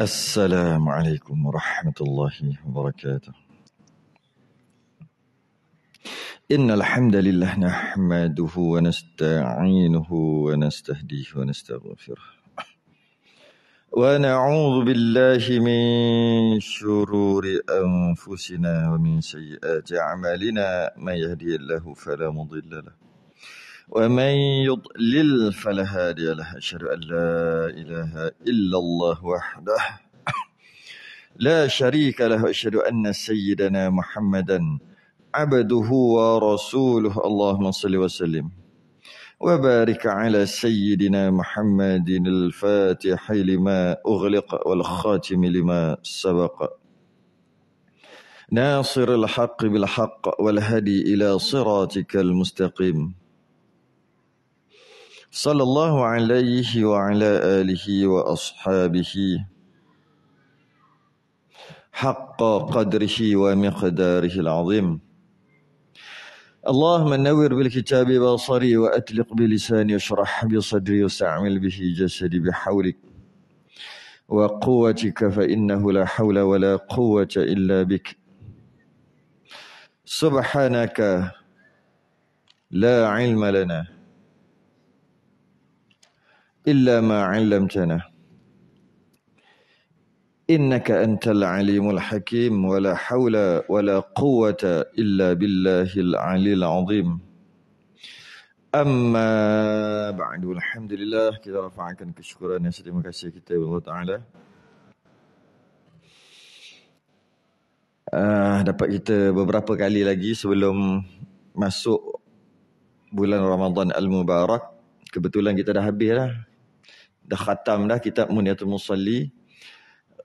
السلام عليكم ورحمة الله وبركاته. إن الحمد لله نحمده ونستعينه ونستهديه ونستغفره. ونعوذ بالله من شرور أنفسنا ومن سيئات أعمالنا. من يهدي الله فلا مضل له ومن يضلل فلا هادي له. أشهد أن لا إله إلا الله وحده لا شريك له. أشهد أن سيدنا محمدا عبده ورسوله. اللهم صل وسلم. وبارك على سيدنا محمد الفاتح لما أغلق والخاتم لما سبق. ناصر الحق بالحق والهدي إلى صراطك المستقيم. صلى الله عليه وعلى آله وأصحابه. حق قدره ومقداره العظيم. اللهم نور بالكتاب بصري وأتلق بلساني اشرح بصدري واستعمل به جسدي بحولك وقوتك فإنه لا حول ولا قوة إلا بك. سبحانك لا علم لنا إلا ما علمتنا. innaka antal alimul hakim wala hawla wala quwwata illa billahil alil azim amma ba'du alhamdulillah kita rafa'akan kesyukuran yang terima kasih kita kepada Allah Taala. Uh, dapat kita beberapa kali lagi sebelum masuk bulan Ramadan al mubarak kebetulan kita dah habis dah dah khatam dah kitab Muniatul musalli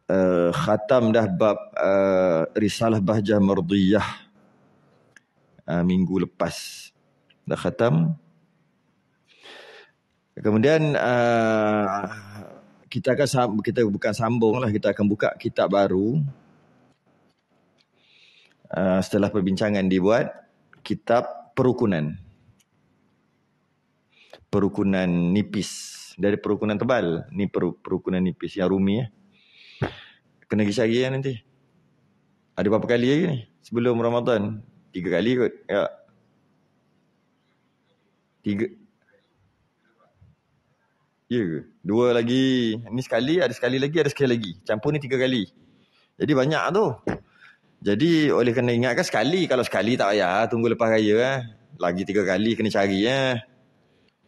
uh, khatam dah bab uh, risalah bahjah mardiyah uh, minggu lepas dah khatam. Kemudian uh, kita akan kita bukan sambung lah kita akan buka kitab baru. Uh, setelah perbincangan dibuat kitab perukunan. Perukunan nipis. Dari perukunan tebal ni perukunan nipis yang rumi ya kena lagi ya nanti. Ada berapa kali lagi ni? Sebelum Ramadan. Tiga kali kot. Ya. Tiga. Ya ke? Dua lagi. Ini sekali, ada sekali lagi, ada sekali lagi. Campur ni tiga kali. Jadi banyak tu. Jadi oleh kena ingatkan sekali. Kalau sekali tak payah. Tunggu lepas raya. Eh. Lagi tiga kali kena cari. Eh.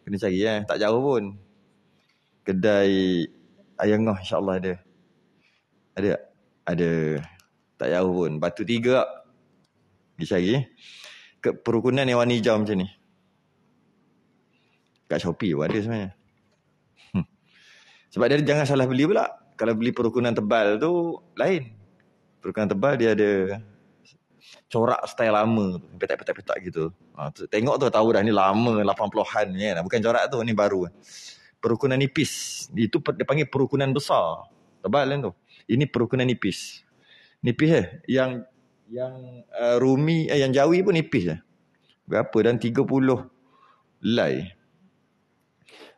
Kena cari. Eh. Tak jauh pun. Kedai Ayangah insyaAllah ada. Ada tak? Ada. Tak jauh pun. Batu tiga. Pergi cari. Ke perukunan yang warna hijau macam ni. Kat Shopee pun ada sebenarnya. Hmm. Sebab dia jangan salah beli pula. Kalau beli perukunan tebal tu lain. Perukunan tebal dia ada corak style lama. Petak-petak-petak gitu. Ha, tengok tu tahu dah ni lama 80-an ni. Kan? Bukan corak tu ni baru. Perukunan nipis. Itu dia panggil perukunan besar. Tebal kan tu. Ini perukunan nipis. Nipis eh yang yang uh, Rumi eh, yang Jawi pun nipis eh. Berapa dan 30 lay.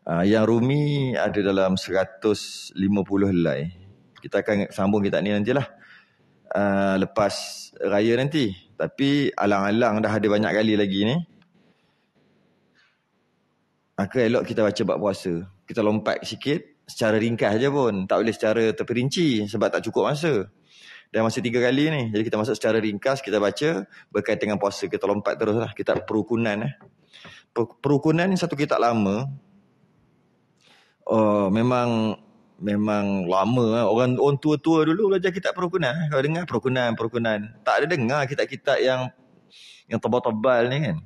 Uh, yang Rumi ada dalam 150 lay. Kita akan sambung kita ni nantilah. Uh, lepas raya nanti. Tapi alang-alang dah ada banyak kali lagi ni. Maka elok kita baca bab puasa. Kita lompat sikit secara ringkas je pun. Tak boleh secara terperinci sebab tak cukup masa. Dan masa tiga kali ni. Jadi kita masuk secara ringkas, kita baca berkaitan dengan puasa. Kita lompat terus lah. Kita perukunan. Eh. Perukunan ni satu kitab lama. Oh, memang memang lama lah. Orang, orang tua-tua dulu belajar kitab perukunan. Eh. Kalau dengar perukunan, perukunan. Tak ada dengar kitab-kitab yang yang tebal-tebal ni kan.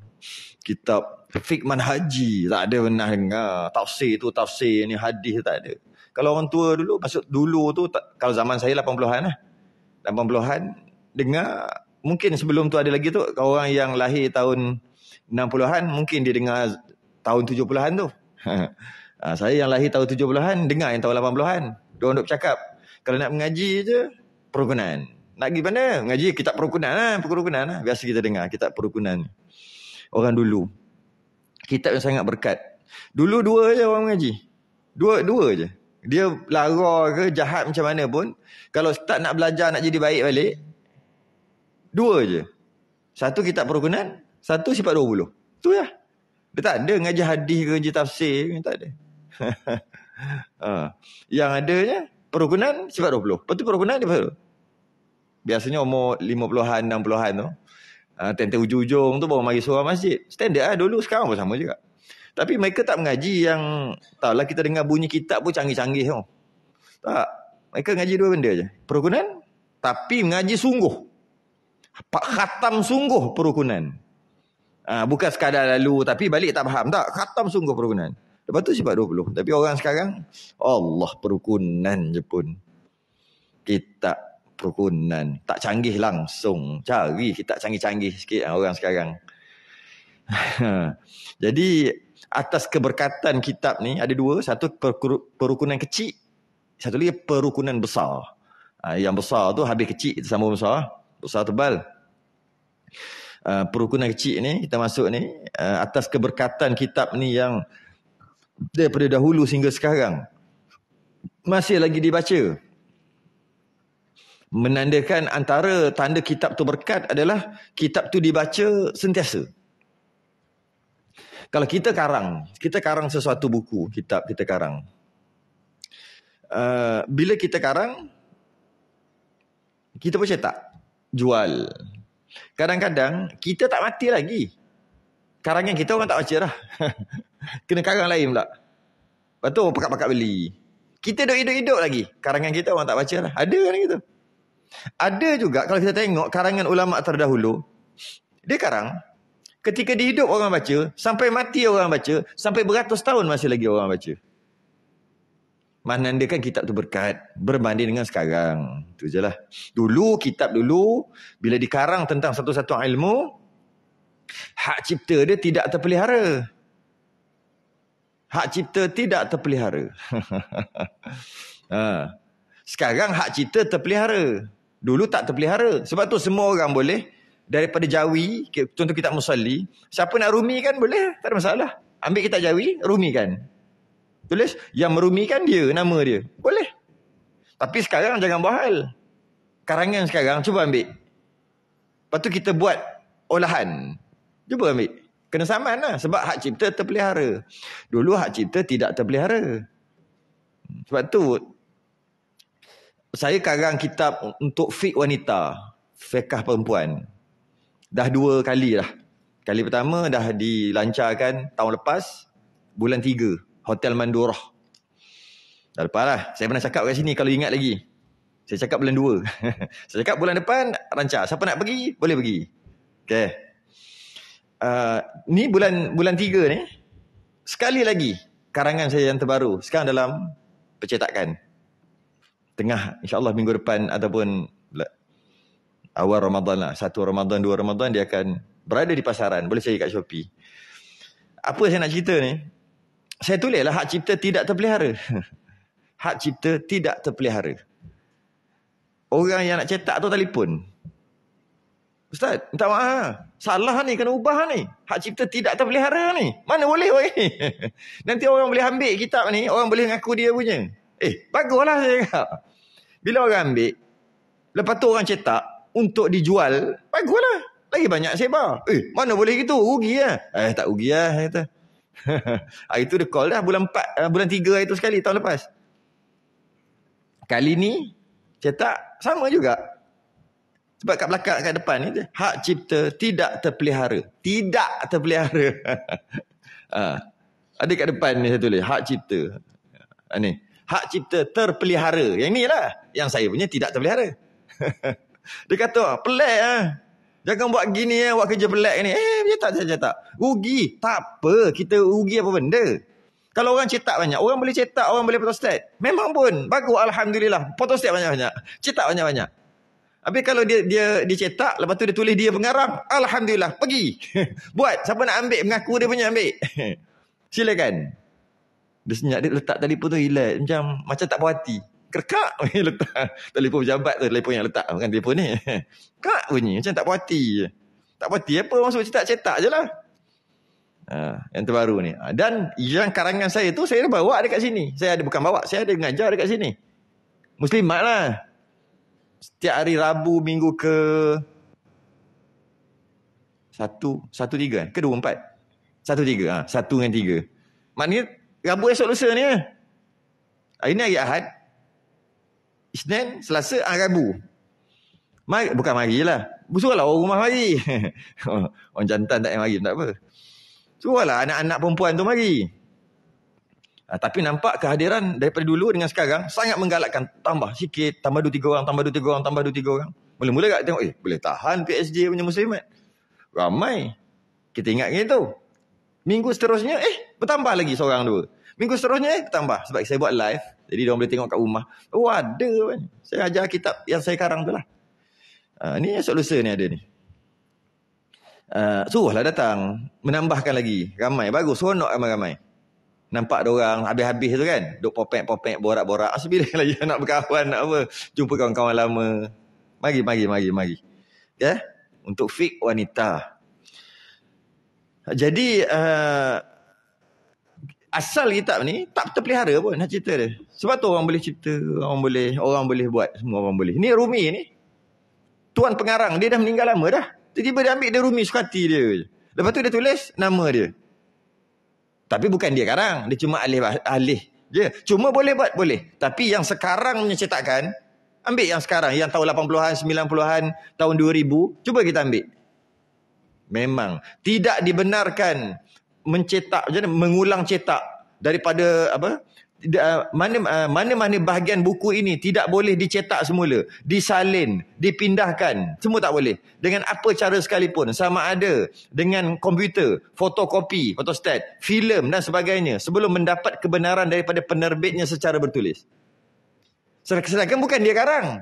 Kitab Fik manhaji tak ada pernah dengar. Tafsir tu tafsir ni hadis tak ada. Kalau orang tua dulu masuk dulu tu tak, kalau zaman saya 80-an lah. 80-an dengar mungkin sebelum tu ada lagi tu orang yang lahir tahun 60-an mungkin dia dengar tahun 70-an tu. ha, saya yang lahir tahun 70-an dengar yang tahun 80-an. Dia orang duk cakap kalau nak mengaji je perukunan. Nak pergi mana? Ngaji kitab perukunan lah. Perukunan lah. Biasa kita dengar kitab perukunan. Orang dulu. Kitab yang sangat berkat. Dulu dua je orang mengaji. Dua, dua je. Dia lara ke jahat macam mana pun. Kalau tak nak belajar nak jadi baik balik. Dua je. Satu kitab perukunan. Satu sifat dua puluh. Tu lah. Dia tak ada ngaji hadis ke ngaji tafsir. Tak ada. ha. Yang adanya perukunan sifat dua puluh. Lepas tu perukunan dia baru. Biasanya umur lima puluhan, enam puluhan tu. Ha, Tente ujung-ujung tu baru mari surah masjid. Standard lah dulu. Sekarang pun sama juga. Tapi mereka tak mengaji yang... Taklah kita dengar bunyi kitab pun canggih-canggih tu. Tak. Mereka ngaji dua benda je. Perukunan. Tapi mengaji sungguh. Pak khatam sungguh perukunan. Ha, bukan sekadar lalu tapi balik tak faham. Tak, khatam sungguh perukunan. Lepas tu sifat 20. Tapi orang sekarang, Allah perukunan je pun. Kitab perukunan. Tak canggih langsung. Cari kitab canggih-canggih sikit orang sekarang. Jadi atas keberkatan kitab ni ada dua. Satu perukunan kecil. Satu lagi perukunan besar. Ha, yang besar tu habis kecil sambung besar. Besar tebal. Uh, perukunan kecil ni kita masuk ni uh, atas keberkatan kitab ni yang daripada dahulu sehingga sekarang masih lagi dibaca menandakan antara tanda kitab tu berkat adalah kitab tu dibaca sentiasa kalau kita karang kita karang sesuatu buku kitab kita karang uh, bila kita karang kita pun cetak jual Kadang-kadang kita tak mati lagi. Karangan kita orang tak baca dah. Kena karang lain pula. Lepas tu pakat-pakat beli. Kita duduk hidup-hidup lagi. Karangan kita orang tak baca lah. Ada kan gitu. Ada juga kalau kita tengok karangan ulama terdahulu. Dia karang. Ketika dihidup orang baca. Sampai mati orang baca. Sampai beratus tahun masih lagi orang baca menandakan kitab tu berkat berbanding dengan sekarang. Itu je lah. Dulu, kitab dulu, bila dikarang tentang satu-satu ilmu, hak cipta dia tidak terpelihara. Hak cipta tidak terpelihara. ha. Sekarang hak cipta terpelihara. Dulu tak terpelihara. Sebab tu semua orang boleh, daripada jawi, contoh kitab musalli, siapa nak rumikan boleh, tak ada masalah. Ambil kitab jawi, rumikan. Tulis yang merumikan dia, nama dia. Boleh. Tapi sekarang jangan buat hal. Karangan sekarang, cuba ambil. Lepas tu kita buat olahan. Cuba ambil. Kena saman lah. Sebab hak cipta terpelihara. Dulu hak cipta tidak terpelihara. Sebab tu, saya karang kitab untuk fik wanita. Fekah perempuan. Dah dua kali lah. Kali pertama dah dilancarkan tahun lepas. Bulan tiga. Hotel Mandurah. Dah lepas lah. Saya pernah cakap kat sini kalau ingat lagi. Saya cakap bulan dua. saya cakap bulan depan rancang. Siapa nak pergi, boleh pergi. Okay. Uh, ni bulan bulan tiga ni. Sekali lagi karangan saya yang terbaru. Sekarang dalam percetakan. Tengah insyaAllah minggu depan ataupun awal Ramadan lah. Satu Ramadan, dua Ramadan dia akan berada di pasaran. Boleh cari kat Shopee. Apa saya nak cerita ni? Saya tulislah hak cipta tidak terpelihara. hak cipta tidak terpelihara. Orang yang nak cetak tu telefon. Ustaz, minta maaf. Salah ni, kena ubah ni. Hak cipta tidak terpelihara ni. Mana boleh bagi? Nanti orang boleh ambil kitab ni, orang boleh ngaku dia punya. Eh, baguslah saya cakap. Bila orang ambil, lepas tu orang cetak untuk dijual, baguslah. Lagi banyak sebar. Eh, mana boleh gitu? Rugi lah. Eh, tak rugi lah. Kata. hari tu dia call dah bulan 4 uh, eh, bulan 3 hari tu sekali tahun lepas. Kali ni cetak sama juga. Sebab kat belakang kat depan ni hak cipta tidak terpelihara. Tidak terpelihara. ha. Ada kat depan ni saya tulis hak cipta. Ha, ni. Hak cipta terpelihara. Yang ni lah. Yang saya punya tidak terpelihara. dia kata pelik ah. Jangan buat gini ya, buat kerja pelak ni. Eh, dia tak saya cetak. Rugi. Tak apa, kita rugi apa benda. Kalau orang cetak banyak, orang boleh cetak, orang boleh photostat. Memang pun, bagus alhamdulillah. Photostat banyak-banyak. Cetak banyak-banyak. Habis kalau dia dia dicetak, lepas tu dia tulis dia pengarang, alhamdulillah, pergi. buat, siapa nak ambil mengaku dia punya ambil. Silakan. Dia senyap dia letak pun tu hilat macam macam tak puas hati. Kerkak letak. Telefon pejabat tu, telefon yang letak. Bukan telefon ni. Kak bunyi. Macam tak puas hati. Tak puas hati apa? Masuk cetak-cetak je lah. Ha, yang terbaru ni. Ha, dan yang karangan saya tu saya bawa dekat sini. Saya ada bukan bawa, saya ada ngajar dekat sini. Muslimat lah. Setiap hari Rabu minggu ke satu, satu tiga kan? Ke dua empat? Satu tiga. Ha, satu dengan tiga. Maknanya Rabu esok lusa ni. Ha? Hari ni hari Ahad. Isnin, Selasa, ha, Rabu. Mari, bukan mari lah. Busulah orang rumah mari. orang jantan tak yang mari, tak apa. Suruhlah anak-anak perempuan tu mari. Ha, tapi nampak kehadiran daripada dulu dengan sekarang sangat menggalakkan. Tambah sikit, tambah dua tiga orang, tambah dua tiga orang, tambah dua tiga orang. Mula-mula kat tengok, eh boleh tahan PSJ punya muslimat. Ramai. Kita ingat gitu. Minggu seterusnya, eh bertambah lagi seorang dua. Minggu seterusnya, eh bertambah. Sebab saya buat live. Jadi dia boleh tengok kat rumah. Oh ada. Saya ajar kitab yang saya karang tu lah. Ha, ni esok lusa ni ada ni. Uh, suruhlah datang menambahkan lagi ramai bagus seronok ramai-ramai nampak orang habis-habis tu kan duk popek-popek borak-borak asal bila lagi nak berkawan nak apa jumpa kawan-kawan lama mari mari mari mari ya yeah? untuk fik wanita jadi uh, asal kitab ni tak terpelihara pun nak cerita dia sebab tu orang boleh cerita orang boleh orang boleh buat semua orang boleh ni Rumi ni tuan pengarang dia dah meninggal lama dah Tiba-tiba dia ambil dia rumi suka hati dia. Lepas tu dia tulis nama dia. Tapi bukan dia karang. Dia cuma alih-alih je. Cuma boleh buat, boleh. Tapi yang sekarang punya cetakan, ambil yang sekarang. Yang tahun 80-an, 90-an, tahun 2000. Cuba kita ambil. Memang. Tidak dibenarkan mencetak, mengulang cetak daripada apa Uh, mana uh, mana-mana bahagian buku ini tidak boleh dicetak semula, disalin, dipindahkan, semua tak boleh. Dengan apa cara sekalipun, sama ada dengan komputer, fotokopi, fotostat, filem dan sebagainya sebelum mendapat kebenaran daripada penerbitnya secara bertulis. Sedangkan bukan dia karang.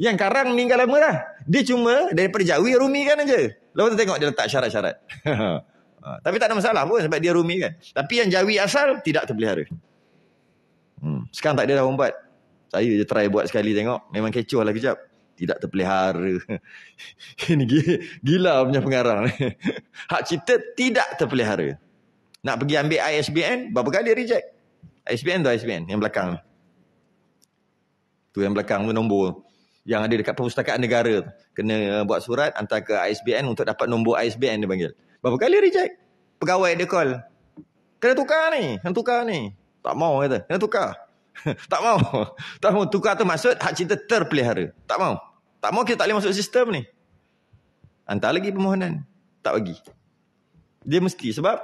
Yang karang meninggal lama lah. Dia cuma daripada Jawi Rumi kan aja. Lepas tu tengok dia letak syarat-syarat. Ha, tapi tak ada masalah pun sebab dia Rumi kan. Tapi yang Jawi asal tidak terpelihara. Hmm. Sekarang tak ada dah buat. Saya je try buat sekali tengok. Memang kecoh lah kejap. Tidak terpelihara. Ini gila punya pengarang. Hak cipta tidak terpelihara. Nak pergi ambil ISBN, berapa kali reject? ISBN tu ISBN yang belakang. Tu yang belakang tu nombor. Yang ada dekat perpustakaan negara. Kena buat surat hantar ke ISBN untuk dapat nombor ISBN dia panggil. Berapa kali reject? Pegawai dia call. Kena tukar ni. Kena tukar ni. Tak mau kata. Kena tukar. tak mau. Tak mau tukar tu maksud hak cinta terpelihara. Tak mau. Tak mau kita tak boleh masuk sistem ni. Hantar lagi permohonan. Tak bagi. Dia mesti. Sebab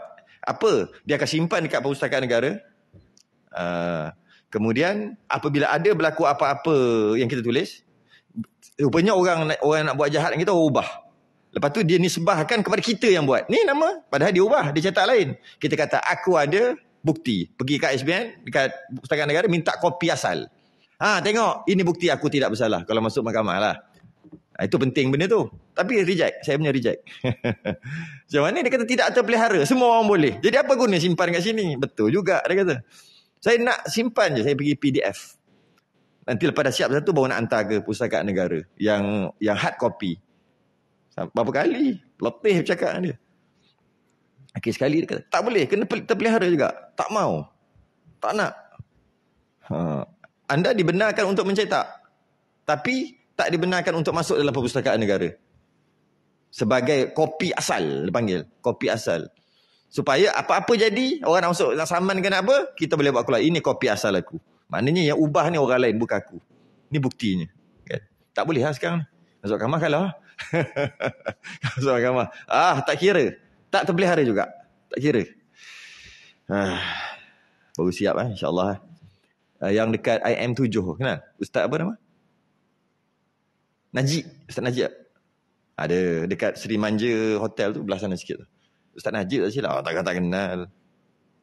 apa? Dia akan simpan dekat perpustakaan negara. Uh, kemudian apabila ada berlaku apa-apa yang kita tulis. Rupanya orang orang nak buat jahat kita ubah. Lepas tu dia nisbahkan kepada kita yang buat. Ni nama. Padahal dia ubah. Dia cetak lain. Kita kata aku ada bukti. Pergi kat SBN, dekat Pustakaan Negara, minta kopi asal. Ha, tengok, ini bukti aku tidak bersalah kalau masuk mahkamah lah. Ha, itu penting benda tu. Tapi reject, saya punya reject. Macam mana dia kata tidak terpelihara, semua orang boleh. Jadi apa guna simpan kat sini? Betul juga dia kata. Saya nak simpan je, saya pergi PDF. Nanti lepas dah siap satu baru nak hantar ke Pustakaan Negara yang yang hard copy. Berapa kali? Letih bercakap dia. Akhir sekali dia kata, tak boleh, kena terpelihara juga. Tak mau. Tak nak. Ha. Anda dibenarkan untuk mencetak. Tapi tak dibenarkan untuk masuk dalam perpustakaan negara. Sebagai kopi asal, dia panggil. Kopi asal. Supaya apa-apa jadi, orang nak masuk dalam saman ke apa, kita boleh buat keluar. Ini kopi asal aku. Maknanya yang ubah ni orang lain, bukan aku. Ini buktinya. Kan? Tak boleh lah sekarang. Masuk kamar kalau. Masuk kamar. Ah, tak kira. Tak terpelihara juga. Tak kira. Ah, baru siap eh, insyaAllah. Uh, yang dekat IM7. Kenal? Ustaz apa nama? Najib. Ustaz Najib. Ada dekat Seri Manja Hotel tu. Belah sana sikit tu. Ustaz Najib tak silap. Oh, tak kenal.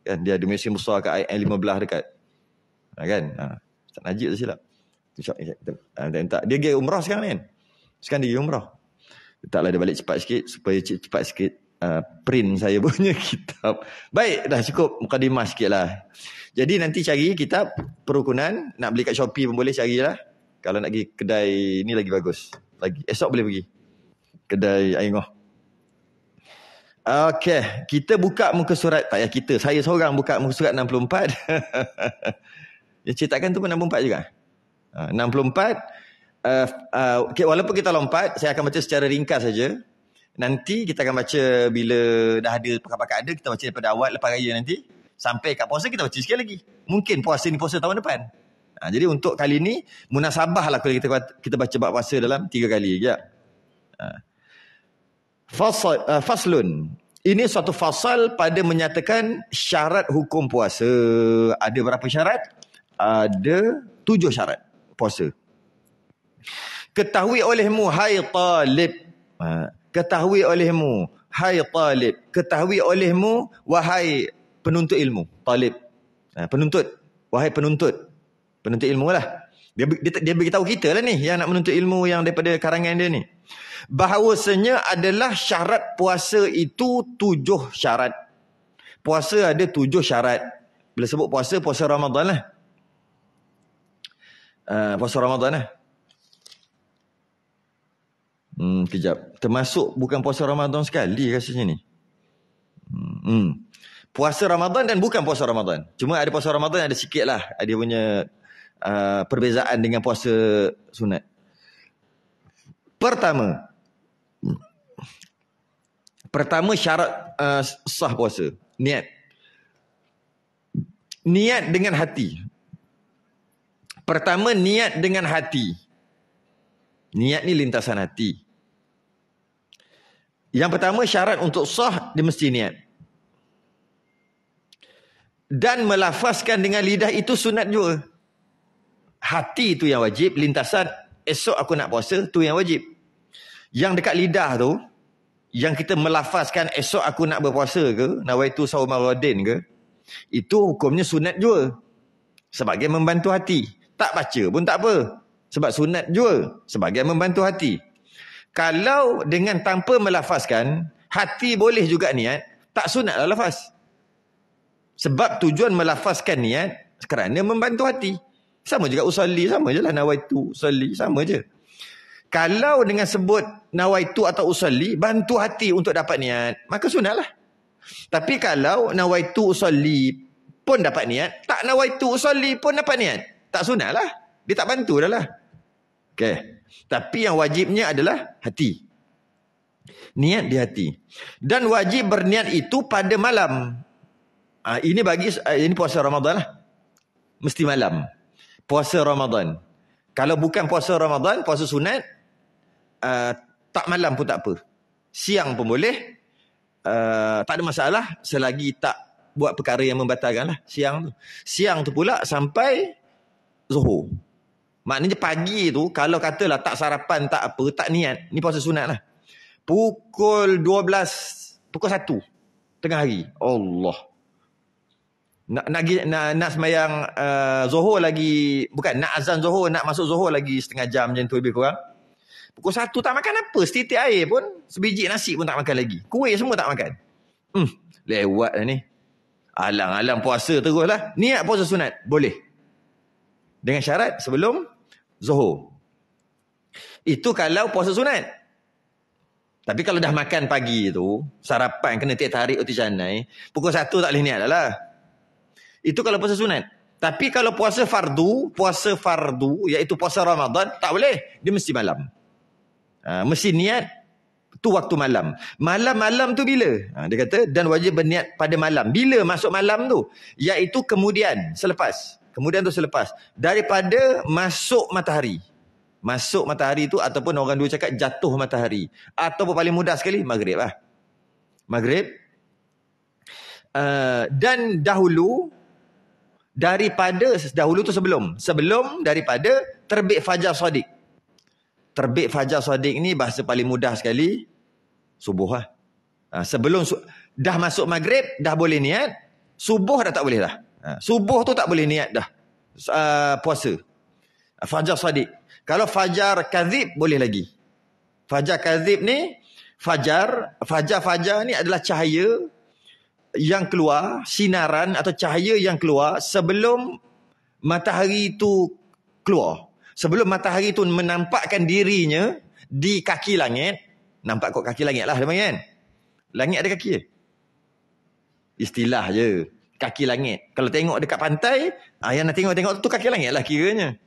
Kan? Dia ada mesin besar kat IM15 dekat. Ha, kan? Ha. Ustaz Najib tak silap. Dia pergi umrah sekarang kan? Sekarang dia pergi umrah. Taklah dia balik cepat sikit supaya cepat sikit uh, print saya punya kitab. Baik, dah cukup mukadimah sikit lah. Jadi nanti cari kitab perukunan. Nak beli kat Shopee pun boleh carilah. Kalau nak pergi kedai ni lagi bagus. Lagi Esok boleh pergi. Kedai Aingoh. Okey, kita buka muka surat. Tak ya kita, saya seorang buka muka surat 64. ya ceritakan tu pun 64 juga. Uh, 64. Uh, uh, walaupun kita lompat, saya akan baca secara ringkas saja. Nanti kita akan baca bila dah ada pakat-pakat ada, kita baca daripada awal lepas raya nanti. Sampai kat puasa kita baca sekali lagi. Mungkin puasa ni puasa tahun depan. Ha, jadi untuk kali ni, munasabah lah kalau kita, kita baca bab puasa dalam tiga kali. Ya. Ha. Fasal, uh, faslun. Ini suatu fasal pada menyatakan syarat hukum puasa. Ada berapa syarat? Ada tujuh syarat puasa. Ketahui olehmu, hai talib. Uh, ketahui olehmu, hai talib. Ketahui olehmu, wahai penuntut ilmu. Talib. Uh, penuntut. Wahai penuntut. Penuntut ilmu lah. Dia, dia, dia beritahu kita lah ni yang nak menuntut ilmu yang daripada karangan dia ni bahawasanya adalah syarat puasa itu tujuh syarat. Puasa ada tujuh syarat. Bila sebut puasa, puasa Ramadan lah. Uh, puasa Ramadan lah. Hmm, kejap. Termasuk bukan puasa Ramadan sekali rasanya ni. Hmm, hmm. Puasa Ramadan dan bukan puasa Ramadan. Cuma ada puasa Ramadan ada sikit lah. Ada punya uh, perbezaan dengan puasa sunat. Pertama, Pertama syarat uh, sah puasa. Niat. Niat dengan hati. Pertama niat dengan hati. Niat ni lintasan hati. Yang pertama syarat untuk sah dia mesti niat. Dan melafazkan dengan lidah itu sunat juga. Hati itu yang wajib. Lintasan esok aku nak puasa tu yang wajib. Yang dekat lidah tu yang kita melafazkan esok aku nak berpuasa ke nawaitu saum ramadan ke itu hukumnya sunat juga sebagai membantu hati tak baca pun tak apa. Sebab sunat juga sebagai membantu hati. Kalau dengan tanpa melafazkan hati boleh juga niat tak sunatlah lafaz. Sebab tujuan melafazkan niat kerana membantu hati. Sama juga usalli sama je lah nawaitu usalli sama je. Kalau dengan sebut nawaitu atau usalli, bantu hati untuk dapat niat, maka sunatlah. Tapi kalau nawaitu usalli pun dapat niat, tak nawaitu usalli pun dapat niat, tak sunatlah. Dia tak bantu dah lah. Okay. Tapi yang wajibnya adalah hati. Niat di hati. Dan wajib berniat itu pada malam. Ha, ini bagi ah, ini puasa Ramadan lah. Mesti malam. Puasa Ramadan. Kalau bukan puasa Ramadan, puasa sunat, uh, tak malam pun tak apa. Siang pun boleh. Uh, tak ada masalah selagi tak buat perkara yang membatalkan lah. Siang tu. Siang tu pula sampai zuhur. Maknanya pagi tu kalau katalah tak sarapan tak apa, tak niat. Ni puasa sunat lah. Pukul 12, pukul 1 tengah hari. Allah. Nak nak nak, nak semayang uh, zuhur lagi bukan nak azan zuhur nak masuk zuhur lagi setengah jam macam tu lebih kurang. Pukul satu tak makan apa. Setitik air pun. Sebiji nasi pun tak makan lagi. Kuih semua tak makan. Hmm, lewat lah ni. Alang-alang puasa terus lah. Niat puasa sunat. Boleh. Dengan syarat sebelum Zohor. Itu kalau puasa sunat. Tapi kalau dah makan pagi tu, sarapan kena tiap tarik uti canai, pukul satu tak boleh niat lah. Itu kalau puasa sunat. Tapi kalau puasa fardu, puasa fardu, iaitu puasa Ramadan, tak boleh. Dia mesti malam. Ha, mesti niat tu waktu malam. Malam-malam tu bila? Ha, dia kata dan wajib berniat pada malam. Bila masuk malam tu? Iaitu kemudian, selepas. Kemudian tu selepas. Daripada masuk matahari. Masuk matahari tu ataupun orang dua cakap jatuh matahari. Ataupun paling mudah sekali, maghrib lah. Maghrib. Uh, dan dahulu, daripada, dahulu tu sebelum. Sebelum daripada terbit fajar sodik terbit fajar sadiq ni bahasa paling mudah sekali subuh lah. Ha, sebelum dah masuk maghrib dah boleh niat, subuh dah tak boleh dah. Ha, subuh tu tak boleh niat dah. Uh, puasa. Fajar sadiq. Kalau fajar kadzib boleh lagi. Fajar kadzib ni fajar, fajar-fajar ni adalah cahaya yang keluar, sinaran atau cahaya yang keluar sebelum matahari itu keluar. Sebelum matahari itu menampakkan dirinya di kaki langit, nampak kok kaki langit lah panggil kan. Langit ada kaki je. Istilah je. Kaki langit. Kalau tengok dekat pantai, ah, yang nak tengok-tengok tu kaki langit lah kiranya.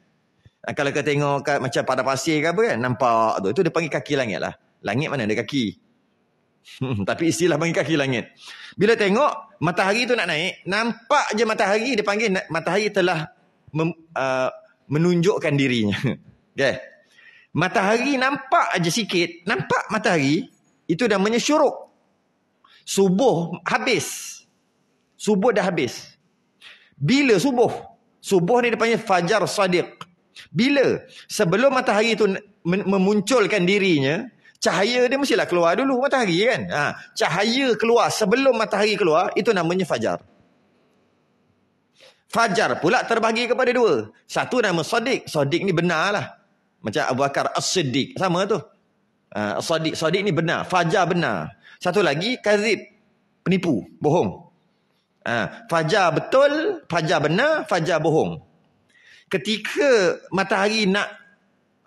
Ah, kalau kau tengok kat, macam pada pasir ke apa kan, nampak tu. Itu dia panggil kaki langit lah. Langit mana ada kaki. Tapi istilah panggil kaki langit. Bila tengok matahari tu nak naik, nampak je matahari, dia panggil matahari telah mem, uh, menunjukkan dirinya. Okay. Matahari nampak aja sikit, nampak matahari, itu dah menyesyuruk. Subuh habis. Subuh dah habis. Bila subuh? Subuh ni panggil fajar sadiq. Bila? Sebelum matahari itu memunculkan dirinya, cahaya dia mestilah keluar dulu matahari kan? Ha, cahaya keluar sebelum matahari keluar, itu namanya fajar. Fajar pula terbagi kepada dua. Satu nama Sadiq. Sadiq ni benar lah. Macam Abu Bakar As-Siddiq. Sama tu. Uh, Sadiq. Sadiq ni benar. Fajar benar. Satu lagi Kazib. Penipu. Bohong. Uh, fajar betul. Fajar benar. Fajar bohong. Ketika matahari nak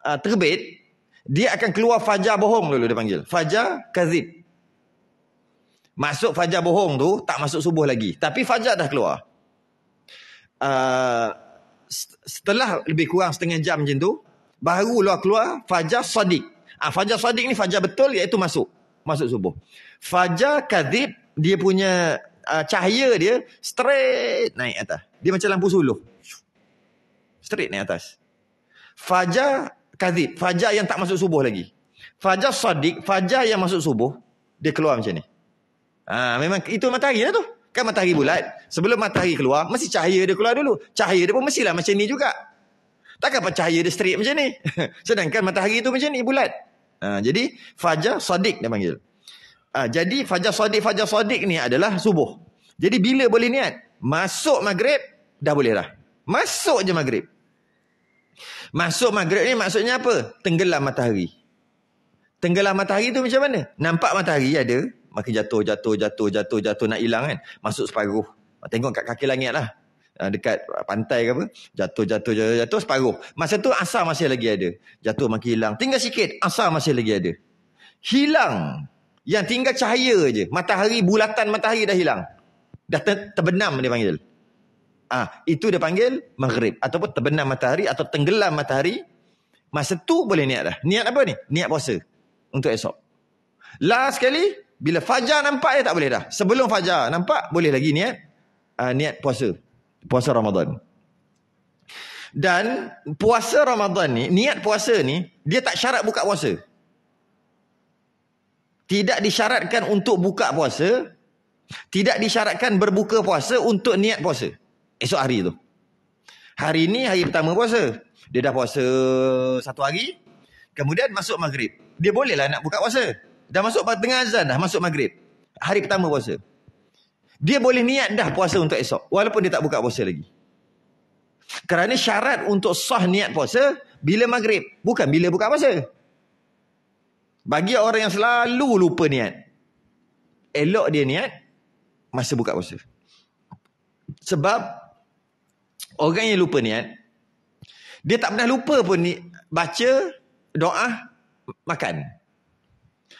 uh, terbit. Dia akan keluar fajar bohong dulu dia panggil. Fajar Kazib. Masuk fajar bohong tu. Tak masuk subuh lagi. Tapi fajar dah keluar. Uh, setelah lebih kurang setengah jam macam tu barulah keluar fajar sadiq. Ah fajar sadiq ni fajar betul iaitu masuk masuk subuh. Fajar kadhib dia punya uh, cahaya dia straight naik atas. Dia macam lampu suluh. Straight naik atas. Fajar kadhib, fajar yang tak masuk subuh lagi. Fajar sadiq, fajar yang masuk subuh dia keluar macam ni. Ah memang itu matahari lah tu. Kan matahari bulat. Sebelum matahari keluar, mesti cahaya dia keluar dulu. Cahaya dia pun mestilah macam ni juga. Takkan apa cahaya dia straight macam ni. Sedangkan matahari tu macam ni, bulat. Ha, jadi, Fajar Sadiq dia panggil. Ha, jadi, Fajar Sadiq, Fajar Sadiq ni adalah subuh. Jadi, bila boleh niat? Masuk maghrib, dah boleh dah. Masuk je maghrib. Masuk maghrib ni maksudnya apa? Tenggelam matahari. Tenggelam matahari tu macam mana? Nampak matahari ada, Makin jatuh, jatuh, jatuh, jatuh, jatuh nak hilang kan. Masuk separuh. Tengok kat kaki langit lah. Ah, dekat pantai ke apa. Jatuh, jatuh, jatuh, jatuh separuh. Masa tu asar masih lagi ada. Jatuh makin hilang. Tinggal sikit, asar masih lagi ada. Hilang. Yang tinggal cahaya je. Matahari, bulatan matahari dah hilang. Dah ter terbenam dia panggil. Ah, itu dia panggil maghrib. Ataupun terbenam matahari atau tenggelam matahari. Masa tu boleh niat dah. Niat apa ni? Niat puasa. Untuk esok. Last sekali, bila fajar nampak ya tak boleh dah. Sebelum fajar nampak boleh lagi niat uh, niat puasa. Puasa Ramadan. Dan puasa Ramadan ni, niat puasa ni dia tak syarat buka puasa. Tidak disyaratkan untuk buka puasa, tidak disyaratkan berbuka puasa untuk niat puasa. Esok hari tu. Hari ni hari pertama puasa. Dia dah puasa satu hari. Kemudian masuk maghrib. Dia bolehlah nak buka puasa. Dah masuk tengah azan dah, masuk maghrib. Hari pertama puasa. Dia boleh niat dah puasa untuk esok. Walaupun dia tak buka puasa lagi. Kerana syarat untuk sah niat puasa, bila maghrib. Bukan bila buka puasa. Bagi orang yang selalu lupa niat. Elok dia niat, masa buka puasa. Sebab, orang yang lupa niat, dia tak pernah lupa pun ni, baca doa makan.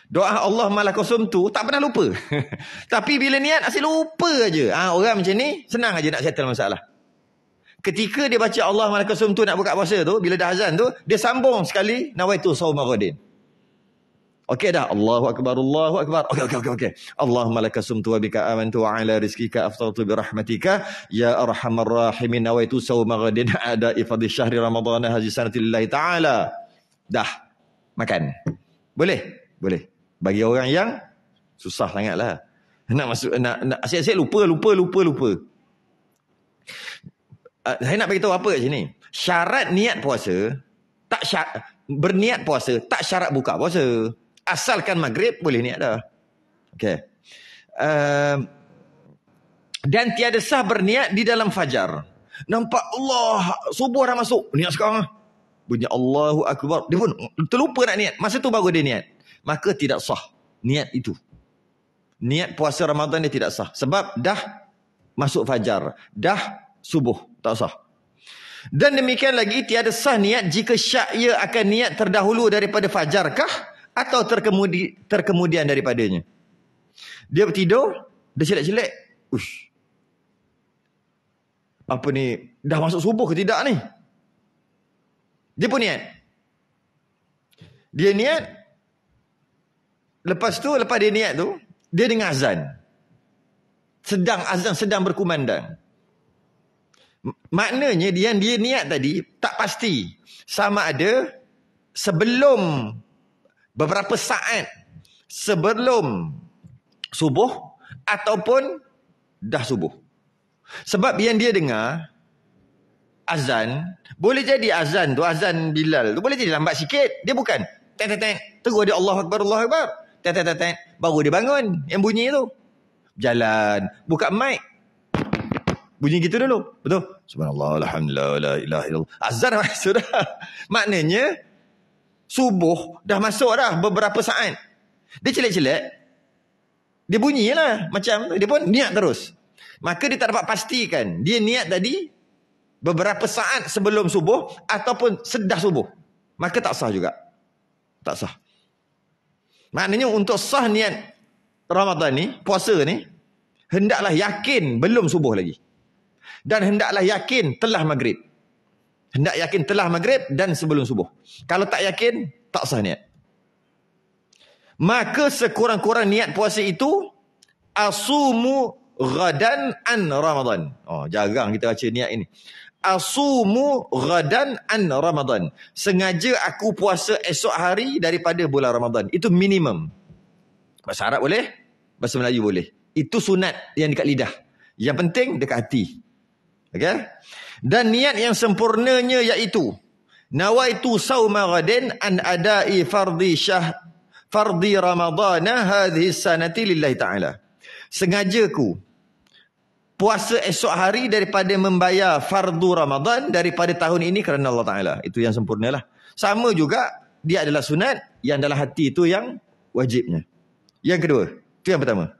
Doa Allah malah kosong tu tak pernah lupa. Tapi bila niat asyik lupa aja. Ha, orang macam ni senang aja nak settle masalah. Ketika dia baca Allah malah kosong tu nak buka puasa tu, bila dah azan tu, dia sambung sekali nawaitu sauma ghadin. Okey dah. Allahu akbar, Allahu akbar. Okey okey okey okey. Allahumma laka sumtu wa bika amantu wa ala rizqika aftartu bi rahmatika ya arhamar rahimin nawaitu sauma ghadin ada ifadhi syahri ramadhan hadhihi sanati lillahi ta'ala. Dah. Makan. Boleh? Boleh bagi orang yang susah sangatlah nak masuk nak nak asyik-asyik lupa lupa lupa lupa uh, saya nak bagi tahu apa kat sini syarat niat puasa tak syarat berniat puasa tak syarat buka puasa asalkan maghrib boleh niat dah okey uh, dan tiada sah berniat di dalam fajar nampak Allah subuh dah masuk niat sekarang bunyi Allahu akbar dia pun terlupa nak niat masa tu baru dia niat maka tidak sah. niat itu. Niat puasa Ramadan dia tidak sah. Sebab dah masuk fajar. Dah subuh. Tak sah. Dan demikian lagi tiada sah niat jika syak ia akan niat terdahulu daripada fajar kah? Atau terkemudi, terkemudian daripadanya. Dia bertidur. Dia celek-celek. Ush. Apa ni? Dah masuk subuh ke tidak ni? Dia pun niat. Dia niat. Lepas tu, lepas dia niat tu, dia dengar azan. Sedang azan, sedang berkumandang. Maknanya yang dia niat tadi tak pasti sama ada sebelum beberapa saat sebelum subuh ataupun dah subuh. Sebab yang dia dengar azan, boleh jadi azan tu azan Bilal tu boleh jadi lambat sikit. Dia bukan tek tek terus dia Allah Akbar Allah Akbar. Tek tek tek baru dia bangun yang bunyi tu. Jalan, buka mic, Bunyi gitu dulu. Betul? Subhanallah, Alhamdulillah, la ilaha illallah. Azan dah masuk dah. Maknanya, subuh dah masuk dah beberapa saat. Dia celek-celek. Dia bunyi lah. Macam dia pun niat terus. Maka dia tak dapat pastikan. Dia niat tadi beberapa saat sebelum subuh ataupun sedah subuh. Maka tak sah juga. Tak sah. Maknanya untuk sah niat Ramadan ni, puasa ni, hendaklah yakin belum subuh lagi dan hendaklah yakin telah maghrib. Hendak yakin telah maghrib dan sebelum subuh. Kalau tak yakin, tak sah niat. Maka sekurang-kurang niat puasa itu asumu ghadan an Ramadan. Oh, jarang kita baca niat ini. Asumu ghadan an Ramadan. Sengaja aku puasa esok hari daripada bulan Ramadan. Itu minimum. Bahasa Arab boleh, bahasa Melayu boleh. Itu sunat yang dekat lidah. Yang penting dekat hati. Okay? Dan niat yang sempurnanya iaitu nawaitu sauma ghadin an adai fardhi syah fardhi ramadhan hadhihi sanati lillahi taala. Sengajaku puasa esok hari daripada membayar fardu Ramadan daripada tahun ini kerana Allah Taala. Itu yang sempurnalah. Sama juga dia adalah sunat yang dalam hati itu yang wajibnya. Yang kedua, itu yang pertama.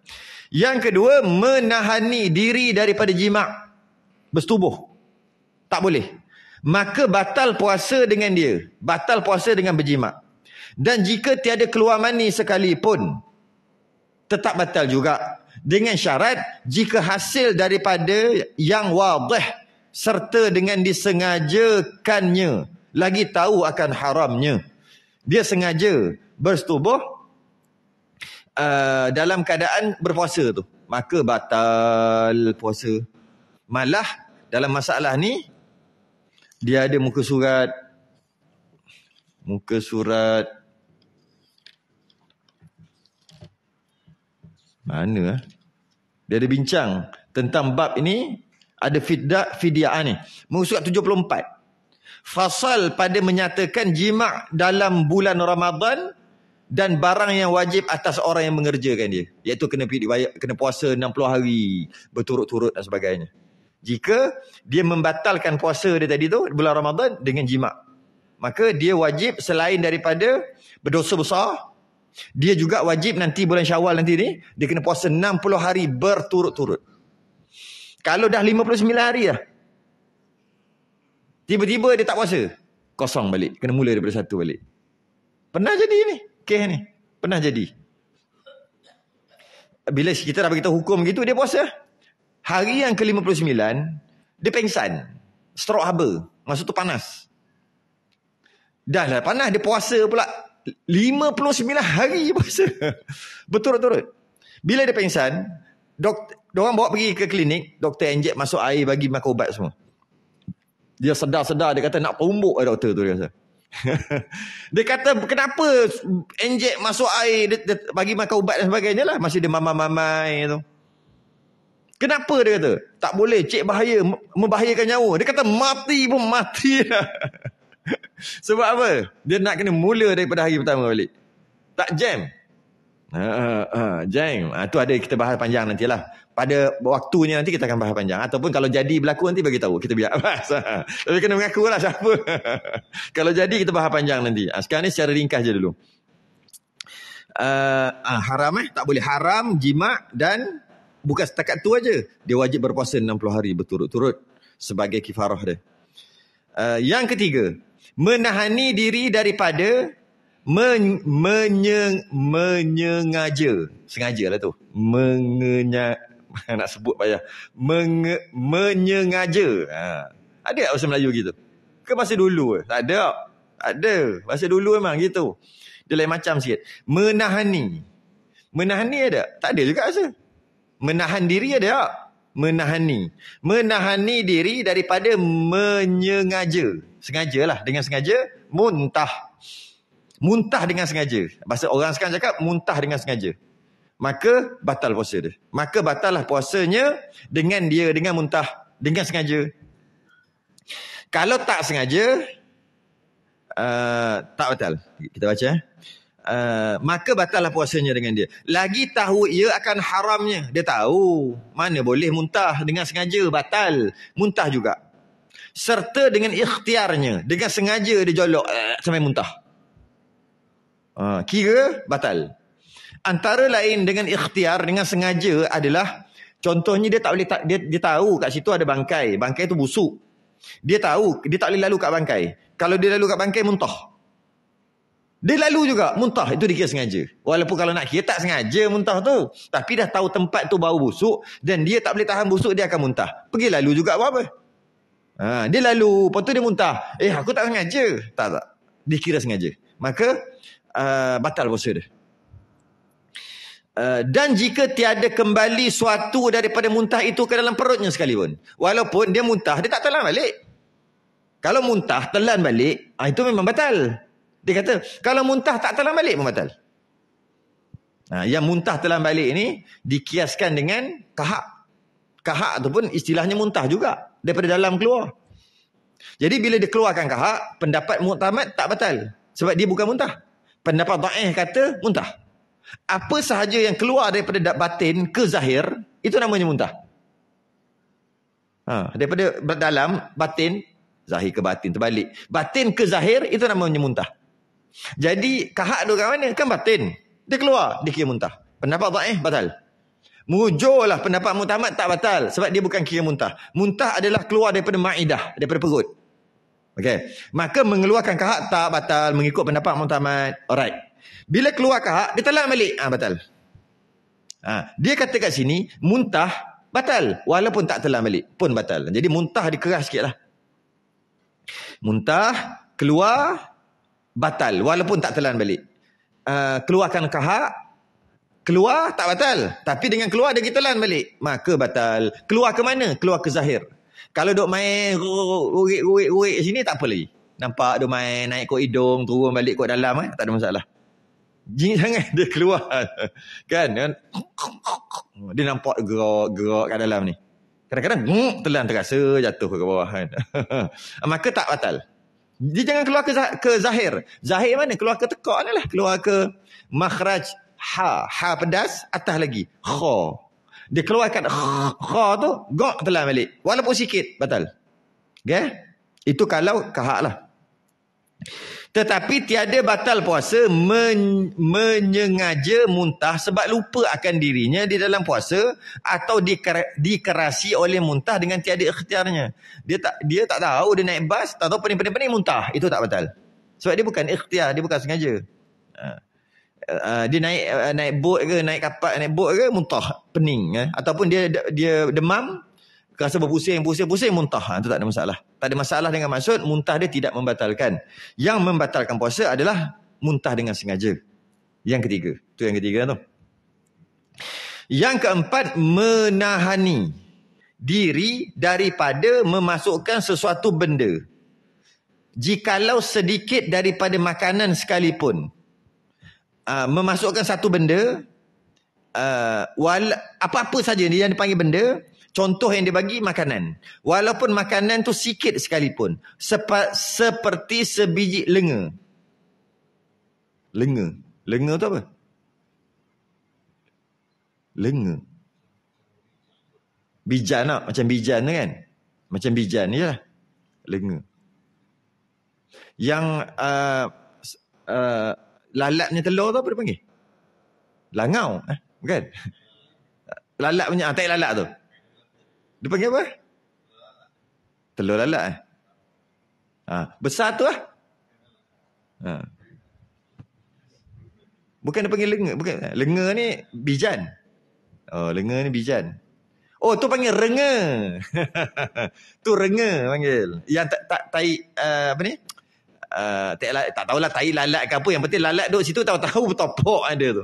Yang kedua, menahani diri daripada jima' bersetubuh. Tak boleh. Maka batal puasa dengan dia. Batal puasa dengan berjimat. Dan jika tiada keluar mani sekalipun, tetap batal juga. Dengan syarat, jika hasil daripada yang wadah serta dengan disengajakannya, lagi tahu akan haramnya. Dia sengaja bersetubuh uh, dalam keadaan berpuasa tu. Maka batal puasa. Malah dalam masalah ni dia ada muka surat muka surat mana ah? Dia ada bincang tentang bab ini ada fiddah fidyah ni. Muka surat 74. Fasal pada menyatakan jima' dalam bulan Ramadan dan barang yang wajib atas orang yang mengerjakan dia. Iaitu kena kena puasa 60 hari berturut-turut dan sebagainya. Jika dia membatalkan puasa dia tadi tu bulan Ramadan dengan jima. Maka dia wajib selain daripada berdosa besar, dia juga wajib nanti bulan Syawal nanti ni dia kena puasa 60 hari berturut-turut. Kalau dah 59 hari dah. Tiba-tiba dia tak puasa, kosong balik, kena mula daripada satu balik. Pernah jadi ni, kes ni. Pernah jadi. Bila kita dah beritahu hukum gitu dia puasa. Hari yang ke-59, dia pengsan. Stroke haba. Masa tu panas. Dah lah panas, dia puasa pula. 59 hari puasa. Betul-betul. Bila dia pengsan, doktor, orang bawa pergi ke klinik, doktor injek masuk air bagi makan ubat semua. Dia sedar-sedar, dia kata nak perumbuk lah doktor tu dia kata. dia kata kenapa injek masuk air dia, dia bagi makan ubat dan sebagainya lah. Masih dia mamai-mamai tu. Kenapa dia kata? Tak boleh, cik bahaya, membahayakan nyawa. Dia kata mati pun mati lah. Sebab apa? Dia nak kena mula daripada hari pertama balik. Tak jam. Ha, ha, ha, jam. Ha, tu ada kita bahas panjang nantilah. Pada waktunya nanti kita akan bahas panjang. Ataupun kalau jadi berlaku nanti bagi tahu. Kita biar bahas. Tapi kena mengaku lah siapa. kalau jadi kita bahas panjang nanti. Sekarang ni secara ringkas je dulu. uh, uh, haram eh tak boleh haram jima dan bukan setakat tu aja. Dia wajib berpuasa 60 hari berturut-turut sebagai kifarah dia. Uh, yang ketiga menahani diri daripada men, menye, menyengaja. Sengaja lah tu. Mengenya nak sebut payah Menge, menyengaja. Ha. ada tak bahasa Melayu gitu? Ke masa dulu? Tak ada. Ada. Bahasa dulu memang gitu. Dia lain macam sikit. Menahani. Menahani ada? Tak ada juga rasa. Menahan diri ada tak? Menahani. Menahani diri daripada menyengaja. Sengaja lah. Dengan sengaja, muntah. Muntah dengan sengaja. Bahasa orang sekarang cakap, muntah dengan sengaja. Maka, batal puasa dia. Maka, batal lah puasanya dengan dia, dengan muntah. Dengan sengaja. Kalau tak sengaja, uh, tak batal. Kita baca. Uh, maka batallah puasanya dengan dia. Lagi tahu ia akan haramnya. Dia tahu mana boleh muntah dengan sengaja batal. Muntah juga. Serta dengan ikhtiarnya. Dengan sengaja dia jolok uh, sampai muntah. Uh, kira batal. Antara lain dengan ikhtiar, dengan sengaja adalah contohnya dia tak boleh tak, dia, dia tahu kat situ ada bangkai. Bangkai tu busuk. Dia tahu dia tak boleh lalu kat bangkai. Kalau dia lalu kat bangkai muntah. Dia lalu juga muntah itu dikira sengaja. Walaupun kalau nak kira tak sengaja muntah tu. Tapi dah tahu tempat tu bau busuk dan dia tak boleh tahan busuk dia akan muntah. Pergi lalu juga apa apa. Ha, dia lalu, lepas tu dia muntah. Eh aku tak sengaja. Tak tak. Dikira sengaja. Maka uh, batal puasa dia. Uh, dan jika tiada kembali suatu daripada muntah itu ke dalam perutnya sekalipun. Walaupun dia muntah, dia tak telan balik. Kalau muntah telan balik, ah, itu memang batal. Dia kata, kalau muntah tak telan balik pun batal. Nah, yang muntah telan balik ini dikiaskan dengan kahak. Kahak tu pun istilahnya muntah juga. Daripada dalam keluar. Jadi bila dia keluarkan kahak, pendapat muktamad tak batal. Sebab dia bukan muntah. Pendapat da'ih kata muntah. Apa sahaja yang keluar daripada batin ke zahir, itu namanya muntah. Ha, daripada dalam batin Zahir ke batin terbalik. Batin ke zahir itu namanya muntah. Jadi kahak tu kat mana? Kan batin. Dia keluar, dia kira muntah. Pendapat dhaif batal. Mujurlah pendapat mutamat tak batal sebab dia bukan kira muntah. Muntah adalah keluar daripada maidah, daripada perut. Okey. Maka mengeluarkan kahak tak batal mengikut pendapat mutamat. Alright. Bila keluar kahak, dia telan balik. Ah ha, batal. Ha, dia kata kat sini muntah batal walaupun tak telan balik pun batal. Jadi muntah dikeras sikitlah. Muntah, keluar, batal. Walaupun tak telan balik. Uh, keluarkan kahak, keluar tak batal. Tapi dengan keluar dia telan balik. Maka batal. Keluar ke mana? Keluar ke zahir. Kalau duk main ruik-ruik sini tak apa lagi. Nampak duk main naik kot hidung, turun balik kot dalam eh? tak ada masalah. Jangan dia keluar. kan? Dia nampak gerak-gerak kat dalam ni. Kadang-kadang mm, telan terasa jatuh ke bawah kan. Maka tak batal. Dia jangan keluar ke, ke zahir. Zahir mana? Keluar ke tekak lah. Keluar ke makhraj ha. Ha pedas, atas lagi. Kha. Dia keluarkan kha tu, gok telan balik. Walaupun sikit, batal. Okay? Itu kalau kahak lah. Tetapi tiada batal puasa men, menyengaja muntah sebab lupa akan dirinya di dalam puasa atau diker, dikerasi oleh muntah dengan tiada ikhtiarnya. Dia tak dia tak tahu dia naik bas, tak tahu pening-pening muntah. Itu tak batal. Sebab dia bukan ikhtiar, dia bukan sengaja. Uh, dia naik uh, naik bot ke, naik kapal, naik bot ke muntah, pening eh? ataupun dia dia demam rasa berpusing, pusing, pusing, muntah. Itu ha, tak ada masalah. Tak ada masalah dengan maksud muntah dia tidak membatalkan. Yang membatalkan puasa adalah muntah dengan sengaja. Yang ketiga. Itu yang ketiga tu. Yang keempat, menahani diri daripada memasukkan sesuatu benda. Jikalau sedikit daripada makanan sekalipun. Uh, memasukkan satu benda, uh, apa-apa saja yang dipanggil benda, Contoh yang dia bagi makanan. Walaupun makanan tu sikit sekalipun. Sepa, seperti sebiji lenga. Lenga. Lenga tu apa? Lenga. Bijan tak? Macam bijan tu kan? Macam bijan ni lah. Lenga. Yang uh, uh, lalatnya telur tu apa dia panggil? Langau. Eh? Bukan? Lalat punya. Ah, tak lalat tu. Dia panggil apa? Telur lalat eh? Ha, besar tu lah. Ha. Bukan dia panggil lenga. Bukan. Lenga ni bijan. Oh, lenga ni bijan. Oh, tu panggil renga. tu renga panggil. Yang tak tak tai uh, apa ni? Uh, tak, tak tahulah tai lalat ke apa. Yang penting lalat duduk situ tahu-tahu bertopok ada tu.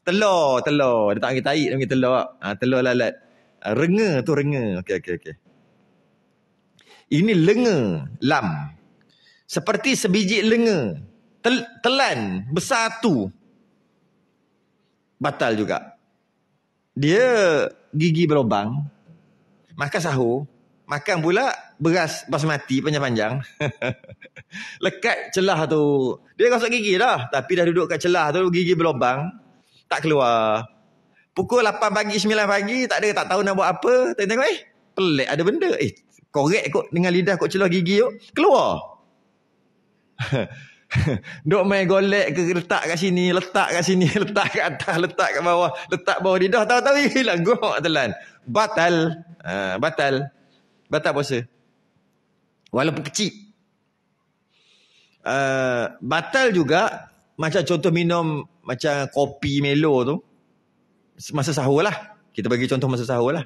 Telur, telur. Dia tak panggil tai, dia panggil telur. Ha, telur lalat. Uh, renga tu renga. Okey, okey, okey. Ini lenga, lam. Seperti sebiji lenga. Tel, telan besar tu. Batal juga. Dia gigi berlubang. Makan sahur. Makan pula beras basmati panjang-panjang. Lekat celah tu. Dia gosok gigi dah. Tapi dah duduk kat celah tu. Gigi berlubang. Tak keluar. Pukul 8 pagi, 9 pagi. Tak ada, tak tahu nak buat apa. Tengok-tengok eh. Pelik ada benda. Eh, korek kot dengan lidah kot celah gigi tu. Keluar. Duk main golek ke letak kat sini, letak kat sini, letak kat atas, letak kat bawah, letak bawah lidah, tahu-tahu hilang gok telan. Batal. Ha, batal. Batal puasa. Walaupun kecil. Uh, batal juga macam contoh minum macam kopi Melo tu masa sahur lah. Kita bagi contoh masa sahur lah.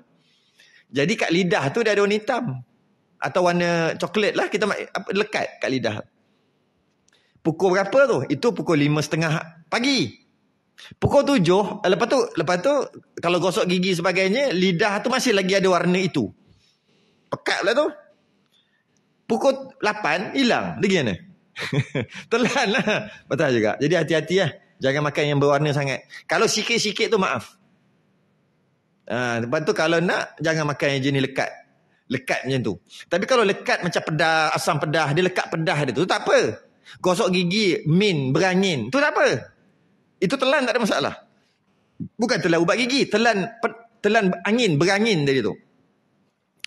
Jadi kat lidah tu dia ada warna hitam. Atau warna coklat lah. Kita lekat kat lidah. Pukul berapa tu? Itu pukul lima setengah pagi. Pukul tujuh, eh, lepas tu, lepas tu kalau gosok gigi sebagainya, lidah tu masih lagi ada warna itu. Pekat lah tu. Pukul lapan, hilang. Lagi mana? Telan lah. Betul juga. Jadi hati-hati lah. Jangan makan yang berwarna sangat. Kalau sikit-sikit tu maaf. Ha, lepas tu kalau nak, jangan makan yang jenis lekat. Lekat macam tu. Tapi kalau lekat macam pedah, asam pedah, dia lekat pedah dia tu, tak apa. Gosok gigi, min, berangin. Tu tak apa. Itu telan tak ada masalah. Bukan telan ubat gigi. Telan telan angin, berangin tadi tu.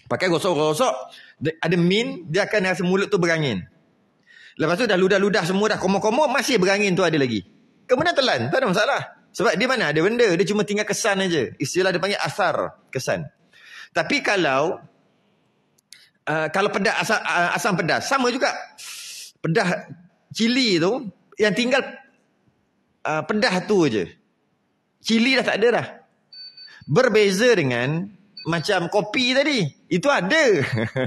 Pakai gosok-gosok. Ada min, dia akan rasa mulut tu berangin. Lepas tu dah ludah-ludah semua dah komo-komo, masih berangin tu ada lagi. Kemudian telan, tak ada masalah. Sebab dia mana ada benda, dia cuma tinggal kesan aja. Istilah dia panggil asar, kesan. Tapi kalau uh, kalau pedas asam, uh, asam pedas sama juga. Pedas cili tu yang tinggal uh, pedah tu je. Cili dah tak ada dah. Berbeza dengan macam kopi tadi. Itu ada.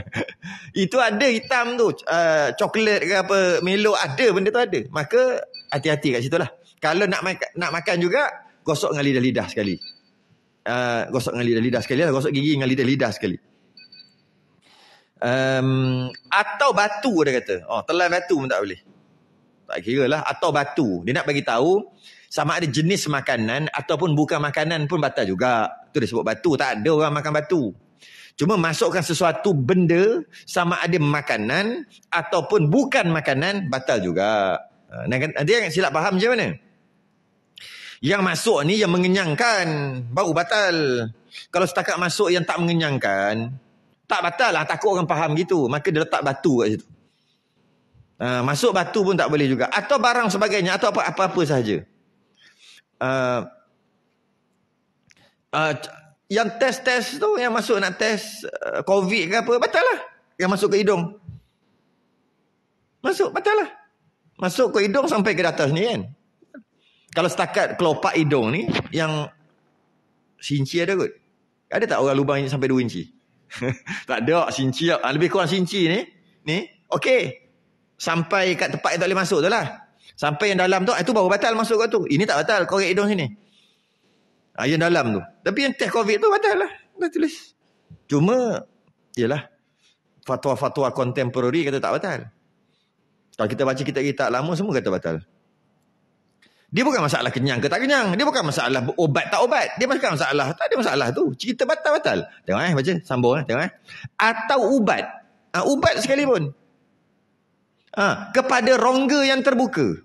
itu ada hitam tu. Uh, coklat ke apa, melo ada benda tu ada. Maka hati-hati kat situ lah. Kalau nak, mak- nak makan juga, gosok dengan lidah-lidah sekali. Uh, gosok dengan lidah-lidah sekali lah. Gosok gigi dengan lidah-lidah sekali. Um, atau batu dia kata. Oh, telan batu pun tak boleh. Tak kira lah. Atau batu. Dia nak bagi tahu sama ada jenis makanan ataupun bukan makanan pun batal juga. Tu dia sebut batu. Tak ada orang makan batu. Cuma masukkan sesuatu benda sama ada makanan ataupun bukan makanan batal juga. Ha, nanti yang silap faham macam mana? Yang masuk ni yang mengenyangkan baru batal. Kalau setakat masuk yang tak mengenyangkan, tak batal lah. Takut orang faham gitu. Maka dia letak batu kat situ. Uh, masuk batu pun tak boleh juga. Atau barang sebagainya. Atau apa-apa sahaja. Uh, uh, yang tes-tes tu. Yang masuk nak tes uh, COVID ke apa. Batal lah. Yang masuk ke hidung. Masuk. Batal lah. Masuk ke hidung sampai ke atas ni kan. Kalau setakat kelopak hidung ni. Yang sinci ada kot. Ada tak orang lubang sampai 2 inci? tak ada. Sinci. Lebih kurang sinci ni. Ni. Okey sampai kat tempat yang tak boleh masuk tu lah. Sampai yang dalam tu, itu baru batal masuk kat tu. Ini tak batal, korek hidung sini. Ha, yang dalam tu. Tapi yang test COVID tu batal lah. Dah tulis. Cuma, ialah fatwa-fatwa kontemporari kata tak batal. Kalau kita baca kitab-kitab lama, semua kata batal. Dia bukan masalah kenyang ke tak kenyang. Dia bukan masalah obat tak obat. Dia bukan masalah. Tak ada masalah tu. Cerita batal-batal. Tengok eh, baca. Sambung eh. Tengok eh. Atau ubat. Ha, ubat sekalipun ha, kepada rongga yang terbuka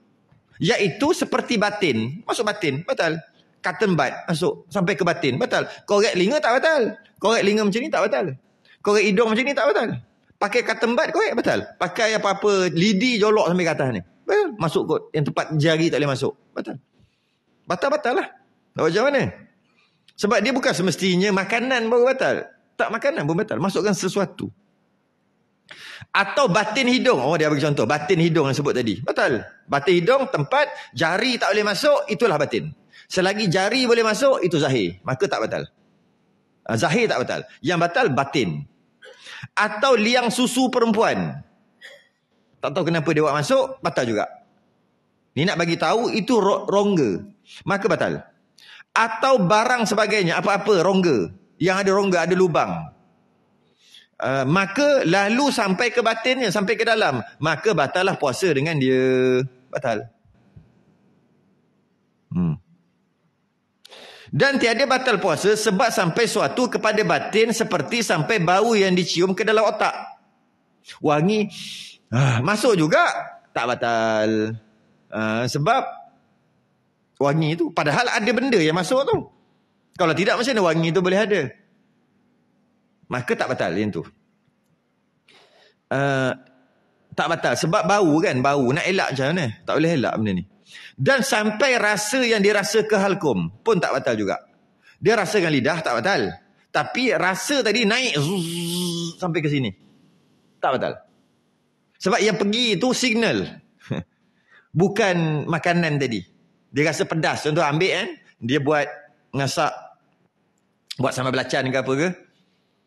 iaitu seperti batin masuk batin batal cotton bud masuk sampai ke batin batal korek linga tak batal korek linga macam ni tak batal korek hidung macam ni tak batal pakai cotton bud korek batal pakai apa-apa lidi jolok sampai ke atas ni batal. masuk kot yang tempat jari tak boleh masuk batal batal-batal lah macam mana? Sebab dia bukan semestinya makanan baru batal. Tak makanan pun batal. Masukkan sesuatu. Atau batin hidung. Oh dia bagi contoh. Batin hidung yang sebut tadi. Batal. Batin hidung tempat jari tak boleh masuk. Itulah batin. Selagi jari boleh masuk. Itu zahir. Maka tak batal. Ah, zahir tak batal. Yang batal batin. Atau liang susu perempuan. Tak tahu kenapa dia buat masuk. Batal juga. Ni nak bagi tahu itu rongga. Maka batal. Atau barang sebagainya. Apa-apa rongga. Yang ada rongga ada lubang. Uh, maka lalu sampai ke batinnya sampai ke dalam maka batallah puasa dengan dia batal hmm. dan tiada batal puasa sebab sampai suatu kepada batin seperti sampai bau yang dicium ke dalam otak wangi ah, masuk juga tak batal. Uh, sebab wangi itu padahal ada benda yang masuk tu. Kalau tidak macam mana wangi itu boleh ada? Maka tak batal yang tu. Uh, tak batal sebab bau kan bau. Nak elak macam mana? Tak boleh elak benda ni. Dan sampai rasa yang dirasa ke halkum pun tak batal juga. Dia rasakan lidah tak batal. Tapi rasa tadi naik zzz, sampai ke sini. Tak batal sebab yang pergi itu signal bukan makanan tadi dia rasa pedas contoh ambil kan dia buat ngasak buat sama belacan ke apa ke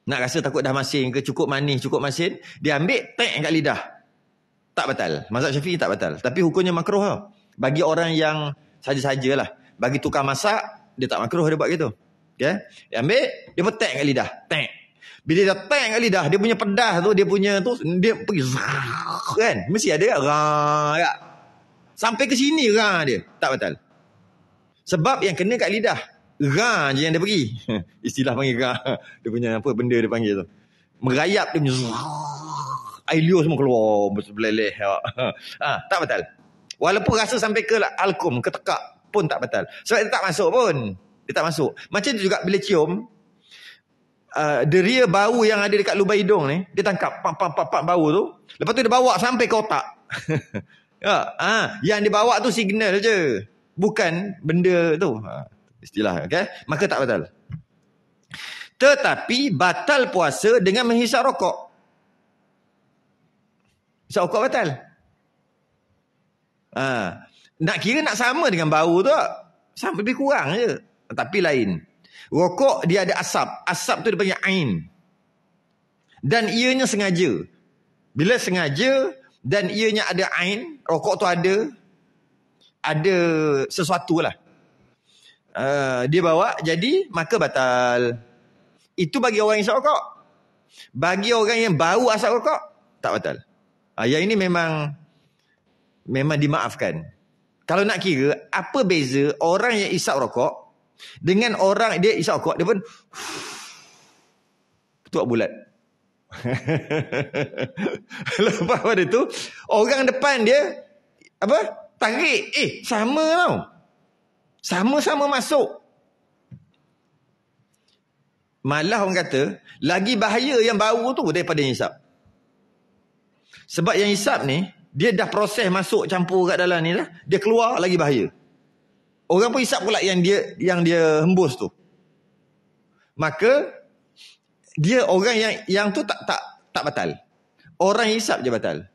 nak rasa takut dah masin ke cukup manis, cukup masin. Dia ambil, tek kat lidah. Tak batal. Mazhab syafi'i tak batal. Tapi hukumnya makruh lah. Bagi orang yang saja-sajalah. Bagi tukar masak, dia tak makruh dia buat gitu. Okay? Dia ambil, dia pun tek kat lidah. Tek. Bila dia tek kat lidah, dia punya pedas tu, dia punya tu, dia pergi kan? Mesti ada kan? Sampai ke sini kan dia. Tak batal. Sebab yang kena kat lidah. Ra je yang dia pergi. Istilah panggil ra. Dia punya apa benda dia panggil tu. Merayap dia punya air liur semua keluar berbeleleh. ha, tak betul. Walaupun rasa sampai ke alkum, ke tekak pun tak betul. Sebab dia tak masuk pun. Dia tak masuk. Macam tu juga bila cium, uh, deria bau yang ada dekat lubang hidung ni, dia tangkap pam pam pam pam bau tu. Lepas tu dia bawa sampai ke otak. ya, ha, yang dia bawa tu signal je. Bukan benda tu. Ha istilah okey maka tak batal tetapi batal puasa dengan menghisap rokok hisap rokok batal ha. nak kira nak sama dengan bau tu sama lebih kurang je tapi lain rokok dia ada asap asap tu dia panggil ain dan ianya sengaja bila sengaja dan ianya ada ain rokok tu ada ada sesuatu lah uh, dia bawa jadi maka batal. Itu bagi orang yang isap rokok. Bagi orang yang bau asap rokok tak batal. Uh, yang ini memang memang dimaafkan. Kalau nak kira apa beza orang yang isap rokok dengan orang dia isap rokok dia pun ketua bulat. Lepas pada tu orang depan dia apa? Tarik. Eh, sama tau. Sama-sama masuk. Malah orang kata, lagi bahaya yang bau tu daripada yang hisap. Sebab yang hisap ni, dia dah proses masuk campur kat dalam ni dah. Dia keluar lagi bahaya. Orang pun hisap pula yang dia yang dia hembus tu. Maka dia orang yang yang tu tak tak tak batal. Orang hisap je batal.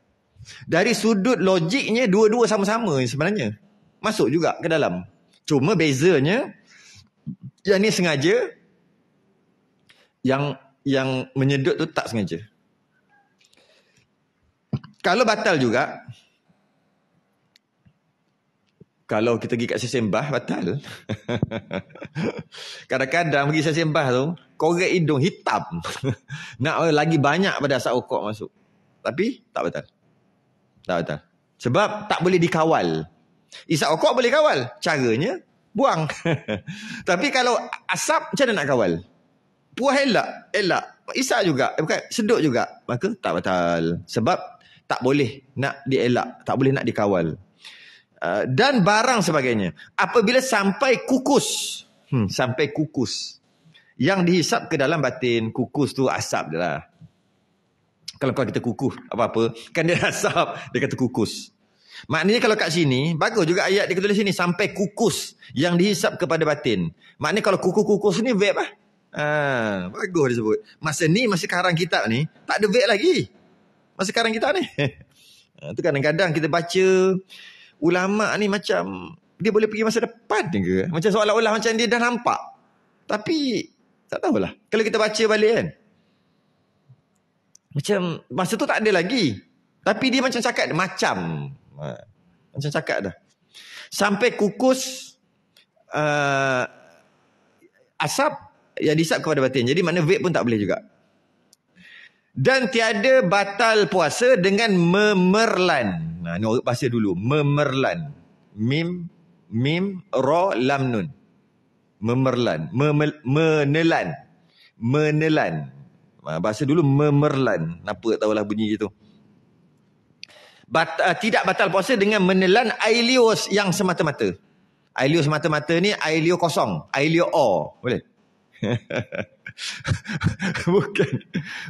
Dari sudut logiknya dua-dua sama-sama sebenarnya. Masuk juga ke dalam. Cuma bezanya yang ni sengaja yang yang menyedut tu tak sengaja. Kalau batal juga kalau kita pergi kat sesembah batal. Kadang-kadang pergi sesembah tu korek hidung hitam. Nak lagi banyak pada asap rokok masuk. Tapi tak batal. Tak batal. Sebab tak boleh dikawal. Isap rokok boleh kawal. Caranya, buang. Tapi kalau asap, macam mana nak kawal? Puas elak. Elak. Isap juga. Eh, bukan, sedut juga. Maka tak batal. Sebab tak boleh nak dielak. Tak boleh nak dikawal. Uh, dan barang sebagainya. Apabila sampai kukus. Hmm, sampai kukus. Yang dihisap ke dalam batin. Kukus tu asap dia lah. Kalau kita kukuh apa-apa. Kan dia asap. Dia kata kukus. Maknanya kalau kat sini, bagus juga ayat dia tulis sini sampai kukus yang dihisap kepada batin. Maknanya kalau kukus-kukus ni vape lah. Ha, bagus dia sebut. Masa ni, masa karang kitab ni, tak ada vape lagi. Masa karang kitab ni. ha, tu kadang-kadang kita baca ulama ni macam dia boleh pergi masa depan ke? Macam seolah-olah macam dia dah nampak. Tapi tak tahulah. Kalau kita baca balik kan. Macam masa tu tak ada lagi. Tapi dia macam cakap macam. Ha, macam cakap dah. Sampai kukus uh, asap yang disap kepada batin. Jadi makna vape pun tak boleh juga. Dan tiada batal puasa dengan memerlan. Nah, ni bahasa dulu. Memerlan. Mim, mim, ro, lam, nun. Memerlan. Memel, menelan. Menelan. Bahasa dulu memerlan. Apa tahulah bunyi itu. Bat, uh, tidak batal puasa dengan menelan ailios yang semata-mata. Ailio semata-mata ni ailio kosong. Ailio o. Boleh? bukan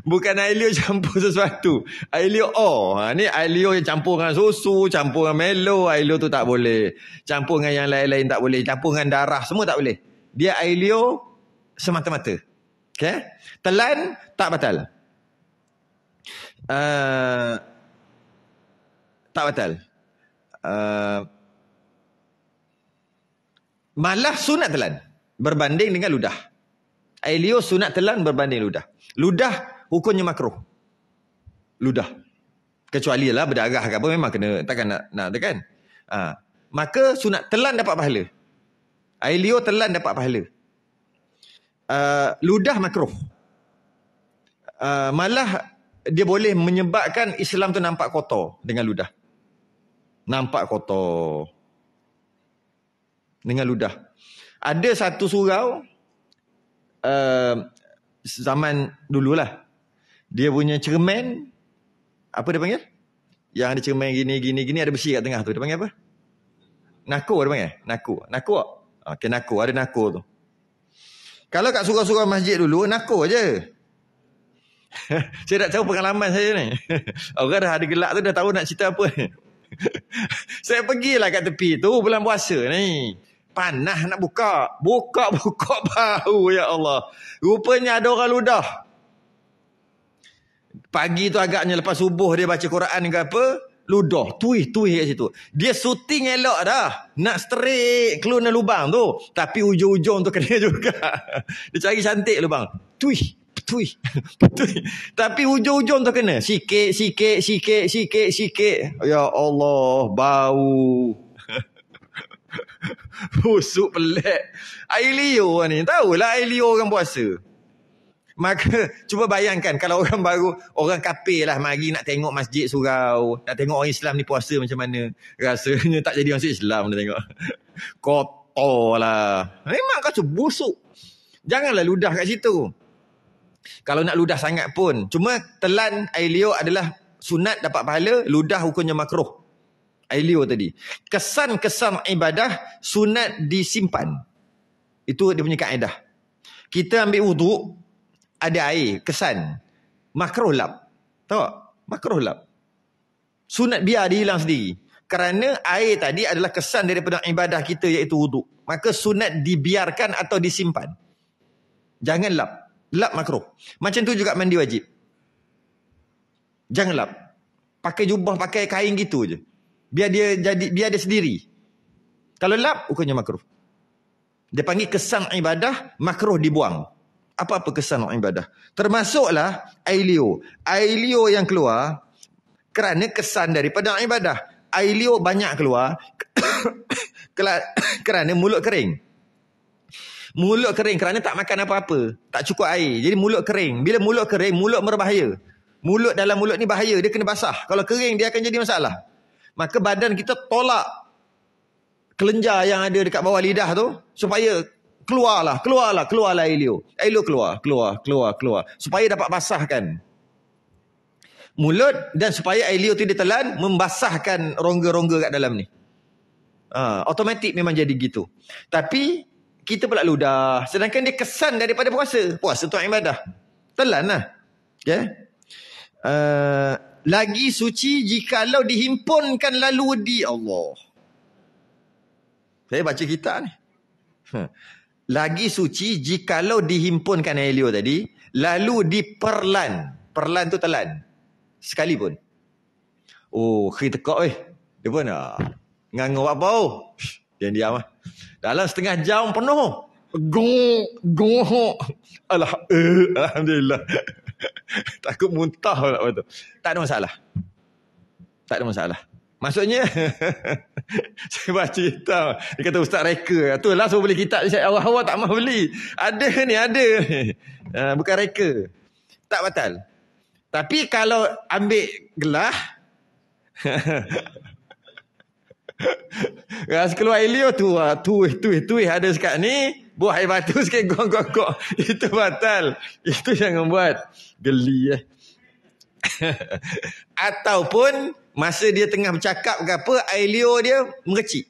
bukan ailio campur sesuatu. Ailio o. Ha, ni ailio yang campur dengan susu, campur dengan melo. Ailio tu tak boleh. Campur dengan yang lain-lain tak boleh. Campur dengan darah. Semua tak boleh. Dia ailio semata-mata. Okay? Telan tak batal. Uh, tak batal. Uh, malah sunat telan berbanding dengan ludah. Ailio sunat telan berbanding ludah. Ludah hukumnya makruh. Ludah. Kecuali lah berdarah ke apa memang kena takkan nak nak kan. Ha. Maka sunat telan dapat pahala. Ailio telan dapat pahala. Uh, ludah makruh. Uh, malah dia boleh menyebabkan Islam tu nampak kotor dengan ludah nampak kotor dengan ludah. Ada satu surau uh, zaman dululah. Dia punya cermin apa dia panggil? Yang ada cermin gini gini gini ada besi kat tengah tu. Dia panggil apa? Nako dia panggil. Nako. Nako. Okey nako ada nako tu. Kalau kat surau-surau masjid dulu nako aje. saya tak tahu pengalaman saya ni. Orang dah ada gelak tu dah tahu nak cerita apa. saya pergilah kat tepi tu bulan puasa ni. Panah nak buka. Buka-buka bau ya Allah. Rupanya ada orang ludah. Pagi tu agaknya lepas subuh dia baca Quran ke apa. Ludah. Tuih-tuih kat situ. Dia syuting elok dah. Nak straight keluar lubang tu. Tapi ujung-ujung tu kena juga. dia cari cantik lubang. Tuih petui. petui. Tapi ujung-ujung tu kena. Sikit, sikit, sikit, sikit, sikit. Ya Allah, bau. Busuk pelik. Air liur ni. Tahulah air liur orang puasa. Maka cuba bayangkan kalau orang baru orang kafir lah mari nak tengok masjid surau, nak tengok orang Islam ni puasa macam mana. Rasanya tak jadi masuk Islam dia tengok. Kotor lah. Memang kau busuk. Janganlah ludah kat situ. Kalau nak ludah sangat pun. Cuma telan air liur adalah sunat dapat pahala, ludah hukumnya makruh. Air liur tadi. Kesan-kesan ibadah sunat disimpan. Itu dia punya kaedah. Kita ambil wuduk, ada air, kesan. Makruh lap. Tahu Makruh lap. Sunat biar dia hilang sendiri. Kerana air tadi adalah kesan daripada ibadah kita iaitu wuduk. Maka sunat dibiarkan atau disimpan. Jangan lap. Lap makruh. Macam tu juga mandi wajib. Jangan lap. Pakai jubah, pakai kain gitu je. Biar dia jadi biar dia sendiri. Kalau lap, hukumnya makruh. Dia panggil kesan ibadah, makruh dibuang. Apa-apa kesan ibadah. Termasuklah ailio. Ailio yang keluar kerana kesan daripada ibadah. Ailio banyak keluar kerana mulut kering. Mulut kering kerana tak makan apa-apa. Tak cukup air. Jadi mulut kering. Bila mulut kering, mulut berbahaya. Mulut dalam mulut ni bahaya. Dia kena basah. Kalau kering, dia akan jadi masalah. Maka badan kita tolak kelenjar yang ada dekat bawah lidah tu. Supaya keluarlah, keluarlah, keluarlah Elio. Elio keluar, keluar, keluar, keluar. Supaya dapat basahkan mulut dan supaya Elio tu ditelan membasahkan rongga-rongga kat dalam ni. Ha, automatik memang jadi gitu. Tapi kita pula ludah. Sedangkan dia kesan daripada puasa. Puasa tu ibadah. Telan lah. Okay. Uh, lagi suci jikalau dihimpunkan lalu di Allah. Saya baca kitab ni. Ha. Lagi suci jikalau dihimpunkan liur tadi, lalu diperlan. Perlan tu telan. Sekalipun. Oh, khi tekak eh. Dia pun ah, nganggu apa oh. Dia diam ah. Dalam setengah jam penuh. Gong, gong. Alah, uh, alhamdulillah. Takut muntah pula betul. Tak ada masalah. Tak ada masalah. Maksudnya saya baca kitab. Dia kata ustaz reka. Tu lah suruh beli kitab saya awal-awal tak mahu beli. Ada ni ada. Uh, bukan reka. Tak batal. Tapi kalau ambil gelah Ras keluar Elio tu ah tu tu tu ada sekat ni buah air batu sikit gong gong gong itu batal itu jangan buat geli eh ataupun masa dia tengah bercakap ke apa air dia merecik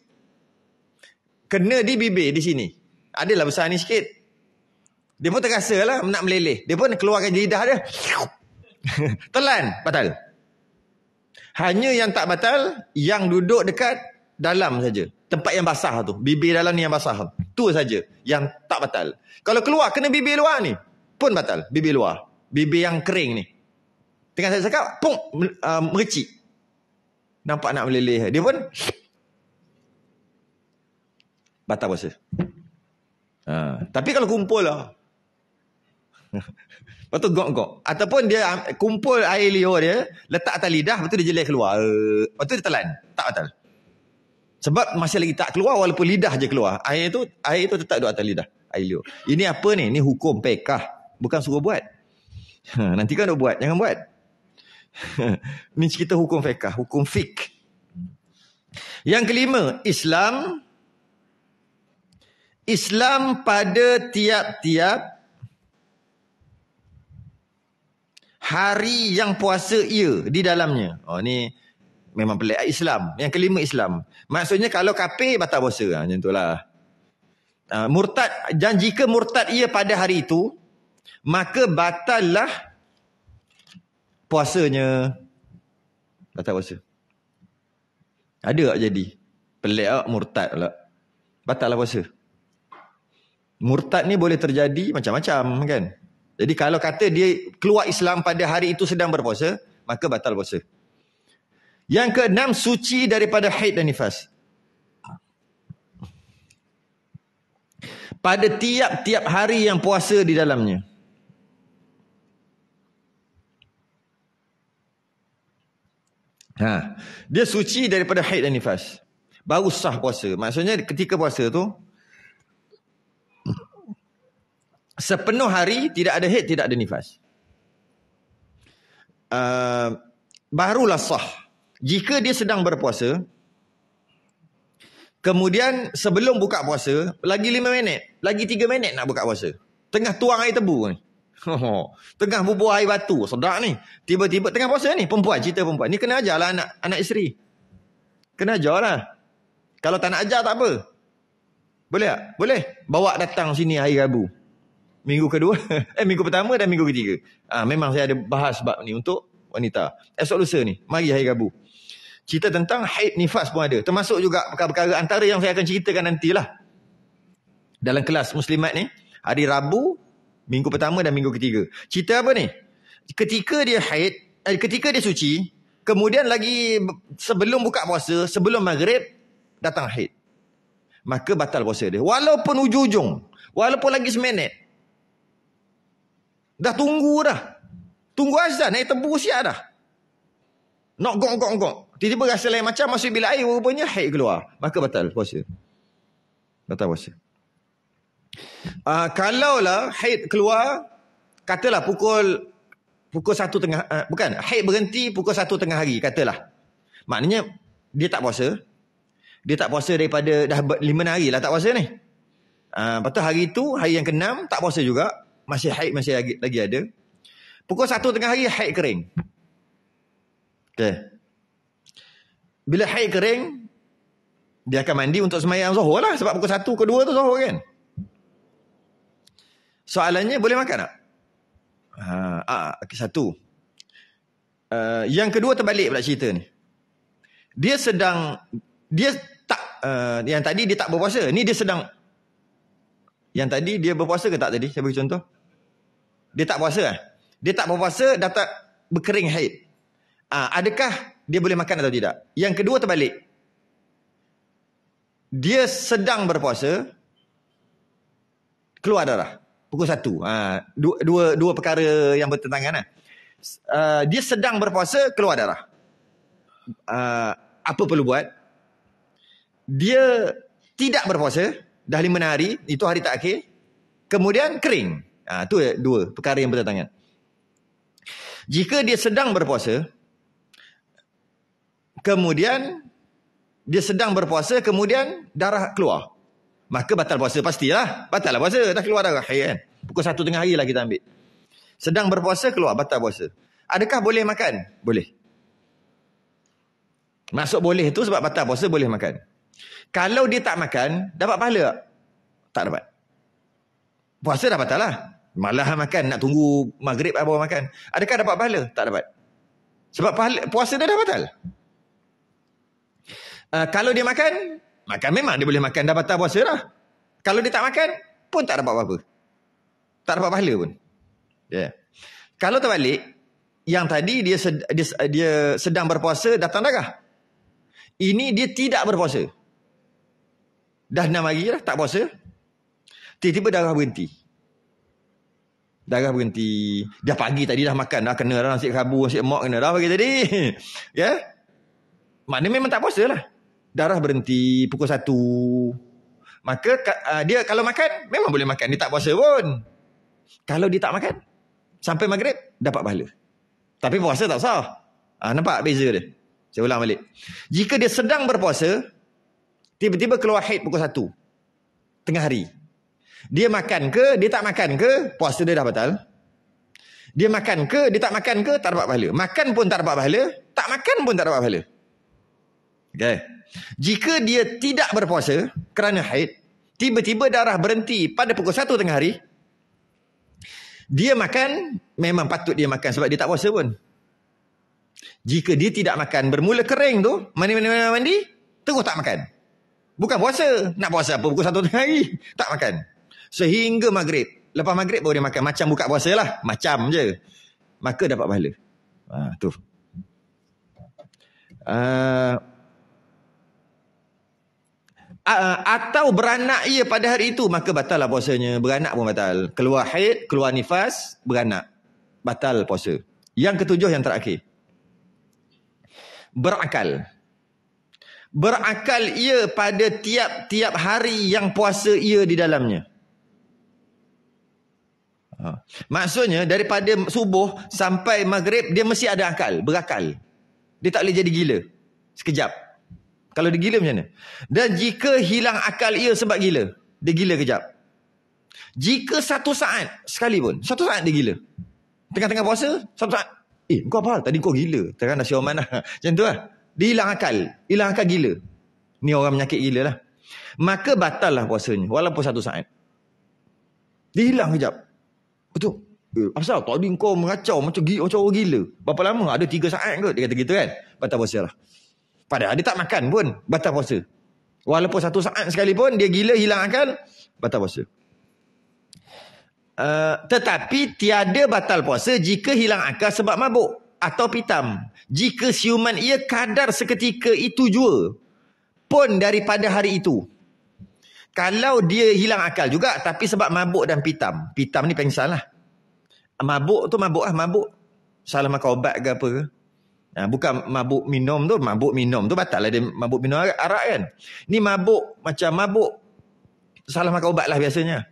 kena di bibir di sini adalah besar ni sikit dia pun terasa lah nak meleleh dia pun keluarkan lidah dia telan batal hanya yang tak batal yang duduk dekat dalam saja. Tempat yang basah tu. Bibir dalam ni yang basah. Tu saja yang tak batal. Kalau keluar kena bibir luar ni pun batal. Bibir luar. Bibir yang kering ni. Tengah saya cakap, pung uh, mericik. Nampak nak meleleh. Dia pun batal puasa. Ha. Tapi kalau kumpul lah. Lepas tu gok-gok. Ataupun dia kumpul air liur dia, letak atas lidah, lepas tu dia jelek keluar. Lepas tu dia telan. Tak batal. Sebab masih lagi tak keluar walaupun lidah je keluar. Air tu air tu tetap duduk atas lidah. Air liur. Ini apa ni? Ini hukum pekah. Bukan suruh buat. Ha, nanti kan nak buat. Jangan buat. Ini cerita hukum pekah. Hukum fik. Yang kelima, Islam. Islam pada tiap-tiap hari yang puasa ia di dalamnya. Oh ni memang pelik Islam. Yang kelima Islam. Maksudnya kalau kafir batal puasa ha, macam itulah. Uh, murtad dan jika murtad ia pada hari itu maka batallah puasanya. Batal puasa. Ada tak jadi? Pelik tak murtad pula. Batal lah puasa. Murtad ni boleh terjadi macam-macam kan? Jadi kalau kata dia keluar Islam pada hari itu sedang berpuasa, maka batal puasa. Yang keenam, suci daripada haid dan nifas. Pada tiap-tiap hari yang puasa di dalamnya. Ha, dia suci daripada haid dan nifas. Baru sah puasa. Maksudnya ketika puasa tu, sepenuh hari tidak ada haid, tidak ada nifas. Uh, barulah sah. Jika dia sedang berpuasa, kemudian sebelum buka puasa, lagi lima minit, lagi tiga minit nak buka puasa. Tengah tuang air tebu ni. Tengah bubuh air batu, sedap ni. Tiba-tiba tengah puasa ni, perempuan, cerita perempuan. Ni kena ajar lah anak, anak isteri. Kena ajar lah. Kalau tak nak ajar tak apa. Boleh tak? Boleh. Bawa datang sini hari Rabu. Minggu kedua, eh minggu pertama dan minggu ketiga. Ah ha, memang saya ada bahas bab ni untuk wanita. Esok lusa ni, mari hari Rabu. Cerita tentang haid nifas pun ada. Termasuk juga perkara-perkara antara yang saya akan ceritakan nantilah. Dalam kelas muslimat ni, hari Rabu, minggu pertama dan minggu ketiga. Cerita apa ni? Ketika dia haid, eh, ketika dia suci, kemudian lagi sebelum buka puasa, sebelum maghrib, datang haid. Maka batal puasa dia. Walaupun ujung-ujung, walaupun lagi seminit, Dah tunggu dah. Tunggu azan, naik tebu siap dah. Nak gong gong gong. Tiba-tiba rasa lain macam masuk bila air rupanya haid keluar. Maka batal puasa. Batal puasa. Uh, kalaulah haid keluar, katalah pukul pukul satu tengah, uh, bukan, haid berhenti pukul satu tengah hari, katalah. Maknanya, dia tak puasa. Dia tak puasa daripada dah lima hari lah tak puasa ni. Uh, lepas tu hari tu, hari yang keenam, tak puasa juga masih haid masih lagi, lagi ada. Pukul satu tengah hari haid kering. Okay. Bila haid kering, dia akan mandi untuk semayang zuhur lah. Sebab pukul satu ke dua tu zuhur kan. Soalannya boleh makan tak? Ha, ah, okay, satu. Uh, yang kedua terbalik pula cerita ni. Dia sedang dia tak uh, yang tadi dia tak berpuasa. Ni dia sedang yang tadi dia berpuasa ke tak tadi? Saya bagi contoh. Dia tak puasa eh? Dia tak berpuasa dah tak berkering haid. Uh, adakah dia boleh makan atau tidak? Yang kedua terbalik. Dia sedang berpuasa keluar darah. Pukul satu. Uh, dua, dua, dua perkara yang bertentangan. Eh? Uh, dia sedang berpuasa keluar darah. Uh, apa perlu buat? Dia tidak berpuasa dah lima hari, itu hari tak akhir. Kemudian kering. Ha, tu dua perkara yang bertentangan. Jika dia sedang berpuasa kemudian dia sedang berpuasa kemudian darah keluar. Maka batal puasa pastilah. Batal lah puasa, dah keluar darah hai kan. Pukul satu tengah hari lah kita ambil. Sedang berpuasa keluar batal puasa. Adakah boleh makan? Boleh. Masuk boleh tu sebab batal puasa boleh makan. Kalau dia tak makan, dapat pahala tak? Tak dapat. Puasa dah batal lah. Malah makan, nak tunggu maghrib baru makan. Adakah dapat pahala? Tak dapat. Sebab pahala, puasa dia dah batal. Uh, kalau dia makan, makan memang dia boleh makan. Dah batal puasa lah. Kalau dia tak makan, pun tak dapat apa-apa. Tak dapat pahala pun. Yeah. Kalau terbalik, yang tadi dia, sed, dia, dia sedang berpuasa, datang darah. Ini dia tidak berpuasa. Dah enam hari lah, tak puasa. Tiba-tiba darah berhenti. Darah berhenti. Dah pagi tadi dah makan. Dah kena dah nasi kabu, nasi emak kena dah pagi tadi. ya? Yeah? Maknanya memang tak puasa lah. Darah berhenti pukul satu. Maka uh, dia kalau makan, memang boleh makan. Dia tak puasa pun. Kalau dia tak makan, sampai maghrib, dapat pahala. Tapi puasa tak sah. Uh, nampak beza dia? Saya ulang balik. Jika dia sedang berpuasa, tiba-tiba keluar haid pukul satu. Tengah hari. Dia makan ke, dia tak makan ke, puasa dia dah batal. Dia makan ke, dia tak makan ke, tak dapat pahala. Makan pun tak dapat pahala, tak makan pun tak dapat pahala. Okay. Jika dia tidak berpuasa kerana haid, tiba-tiba darah berhenti pada pukul satu tengah hari, dia makan, memang patut dia makan sebab dia tak puasa pun. Jika dia tidak makan bermula kering tu, mandi-mandi mandi, terus tak makan. Bukan puasa. Nak puasa apa pukul satu tengah hari. Tak makan. Sehingga maghrib. Lepas maghrib baru dia makan. Macam buka puasa lah. Macam je. Maka dapat pahala. Ha, tu. Uh, atau beranak ia pada hari itu. Maka batal lah puasanya. Beranak pun batal. Keluar haid, keluar nifas, beranak. Batal puasa. Yang ketujuh yang terakhir berakal. Berakal ia pada tiap-tiap hari yang puasa ia di dalamnya. Ha. Maksudnya daripada subuh sampai maghrib dia mesti ada akal, berakal. Dia tak boleh jadi gila. Sekejap. Kalau dia gila macam mana? Dan jika hilang akal ia sebab gila, dia gila kejap. Jika satu saat sekalipun, satu saat dia gila. Tengah-tengah puasa, satu saat Eh kau apa Tadi kau gila. Terang dah siapa mana? Macam tu lah. Dia hilang akal. Hilang akal gila. Ni orang menyakit gila lah. Maka batal lah puasanya Walaupun satu saat. Dia hilang kejap. Betul? Eh, Asal tadi kau mengacau Macam macam orang gila. Berapa lama? Ada tiga saat kot Dia kata gitu kan. Batal puasa lah Padahal dia tak makan pun Batal puasa Walaupun satu saat sekalipun Dia gila hilang akal Batal puasa Uh, tetapi tiada batal puasa jika hilang akal sebab mabuk atau pitam. Jika siuman ia kadar seketika itu jua pun daripada hari itu. Kalau dia hilang akal juga tapi sebab mabuk dan pitam. Pitam ni pengsan lah. Mabuk tu mabuk lah. Mabuk. Salah makan obat ke apa ke. Nah, bukan mabuk minum tu. Mabuk minum tu batal lah dia mabuk minum arak kan. Ni mabuk macam mabuk. Salah makan obat lah biasanya.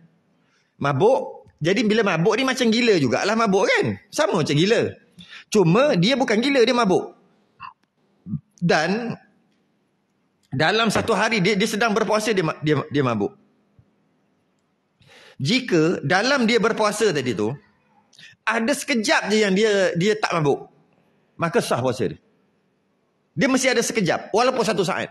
Mabuk jadi bila mabuk ni macam gila jugalah mabuk kan. Sama macam gila. Cuma dia bukan gila, dia mabuk. Dan dalam satu hari dia, dia sedang berpuasa dia, dia dia mabuk. Jika dalam dia berpuasa tadi tu ada sekejap je yang dia dia tak mabuk. Maka sah puasa dia. Dia mesti ada sekejap walaupun satu saat.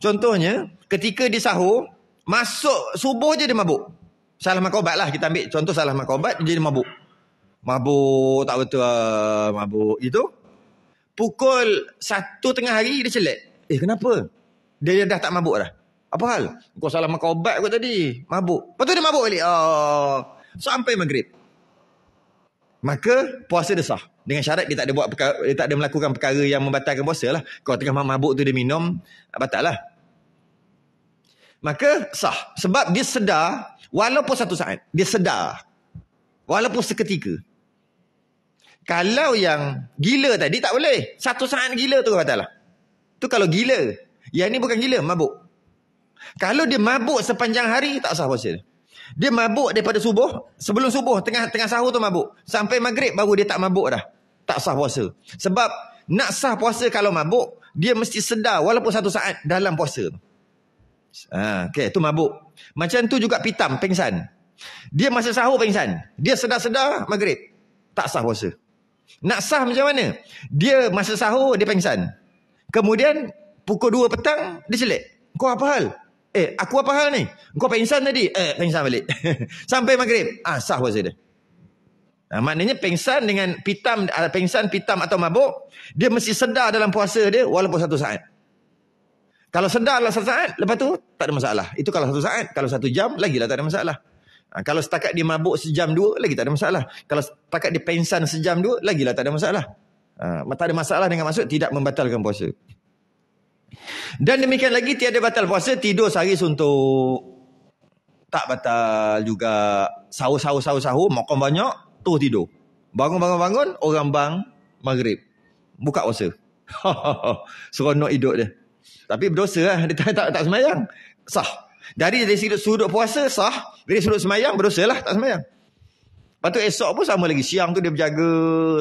Contohnya ketika dia sahur masuk subuh je dia mabuk. Salah makan ubat lah kita ambil contoh salah makan ubat jadi mabuk. Mabuk tak betul uh, mabuk itu. pukul satu tengah hari dia celek. Eh kenapa? Dia dah tak mabuk dah. Apa hal? Kau salah makan ubat kau tadi. Mabuk. Lepas tu dia mabuk balik. Oh. Sampai maghrib. Maka puasa dia sah. Dengan syarat dia tak ada buat perkara, dia tak ada melakukan perkara yang membatalkan puasa lah. Kalau tengah mabuk tu dia minum, batal lah. Maka sah. Sebab dia sedar, walaupun satu saat, dia sedar. Walaupun seketika. Kalau yang gila tadi tak boleh. Satu saat gila tu batal lah. Tu kalau gila. Yang ni bukan gila, mabuk. Kalau dia mabuk sepanjang hari tak sah puasa dia. Dia mabuk daripada subuh, sebelum subuh tengah tengah sahur tu mabuk. Sampai maghrib baru dia tak mabuk dah. Tak sah puasa. Sebab nak sah puasa kalau mabuk, dia mesti sedar walaupun satu saat dalam puasa. Ha, okay, tu mabuk. Macam tu juga pitam, pengsan. Dia masa sahur pengsan. Dia sedar-sedar maghrib. Tak sah puasa. Nak sah macam mana? Dia masa sahur, dia pengsan. Kemudian, pukul 2 petang, dia celik. Kau apa hal? Eh, aku apa hal ni? Kau pengsan tadi? Eh, pengsan balik. Sampai maghrib. Ah, sah puasa dia. Nah, maknanya pengsan dengan pitam, ah, pengsan, pitam atau mabuk, dia mesti sedar dalam puasa dia walaupun satu saat. Kalau sedar dalam satu saat, lepas tu tak ada masalah. Itu kalau satu saat. Kalau satu jam, lagi lah tak ada masalah. Ha, kalau setakat dia mabuk sejam dua, lagi tak ada masalah. Kalau setakat dia pengsan sejam dua, lagi lah tak ada masalah. Ha, tak ada masalah dengan maksud tidak membatalkan puasa. Dan demikian lagi tiada batal puasa tidur sehari suntuk. Tak batal juga sahur-sahur sahur-sahur makan banyak tu tidur. Bangun-bangun-bangun orang bang maghrib. Buka puasa. Seronok hidup dia. Tapi berdosa lah. Dia tak, tak, tak semayang. Sah. Dari dari sudut puasa sah. Dari sudut semayang berdosa lah tak semayang. Lepas tu esok pun sama lagi. Siang tu dia berjaga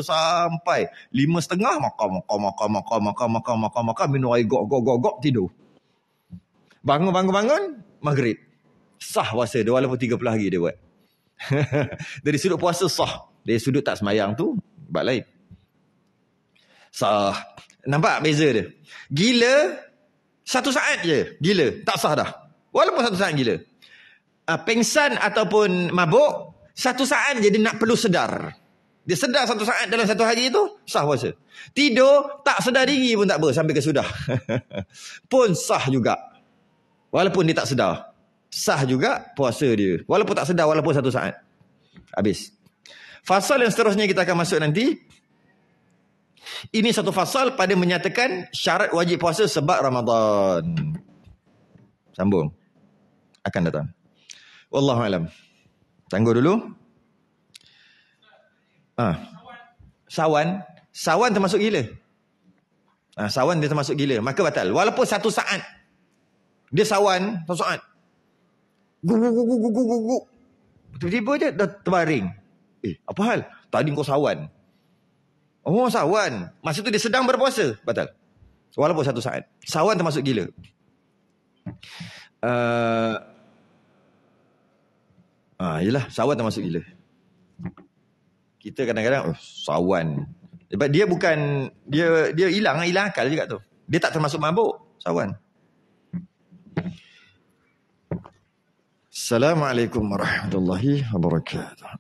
sampai lima setengah. Makan, makan, makan, makan, makan, makan, makan, makan. Minum air gok, gok, gok, gok, tidur. Bangun, bangun, bangun. Maghrib. Sah puasa dia walaupun 30 hari dia buat. Dari sudut puasa sah. Dari sudut tak semayang tu, buat lain. Sah. Nampak beza dia? Gila, satu saat je. Gila, tak sah dah. Walaupun satu saat gila. Uh, pengsan ataupun mabuk, satu saat jadi nak perlu sedar. Dia sedar satu saat dalam satu hari itu, sah puasa. Tidur, tak sedar diri pun tak apa sampai ke sudah. pun sah juga. Walaupun dia tak sedar. Sah juga puasa dia. Walaupun tak sedar, walaupun satu saat. Habis. Fasal yang seterusnya kita akan masuk nanti. Ini satu fasal pada menyatakan syarat wajib puasa sebab Ramadan. Sambung. Akan datang. Wallahualam. Tunggu dulu. Ah. Sawan, sawan termasuk gila. Ah, sawan dia termasuk gila, maka batal. Walaupun satu saat. Dia sawan satu saat. Gu gu gu gu gu gu gu. Tiba-tiba je dah terbaring. Eh, apa hal? Tadi kau sawan. Oh, sawan. Masa tu dia sedang berpuasa, batal. Walaupun satu saat. Sawan termasuk gila. Uh, Ha, yelah, sawan termasuk gila. Kita kadang-kadang, oh, sawan. Sebab dia bukan, dia dia hilang, hilang akal juga tu. Dia tak termasuk mabuk, sawan. Assalamualaikum warahmatullahi wabarakatuh.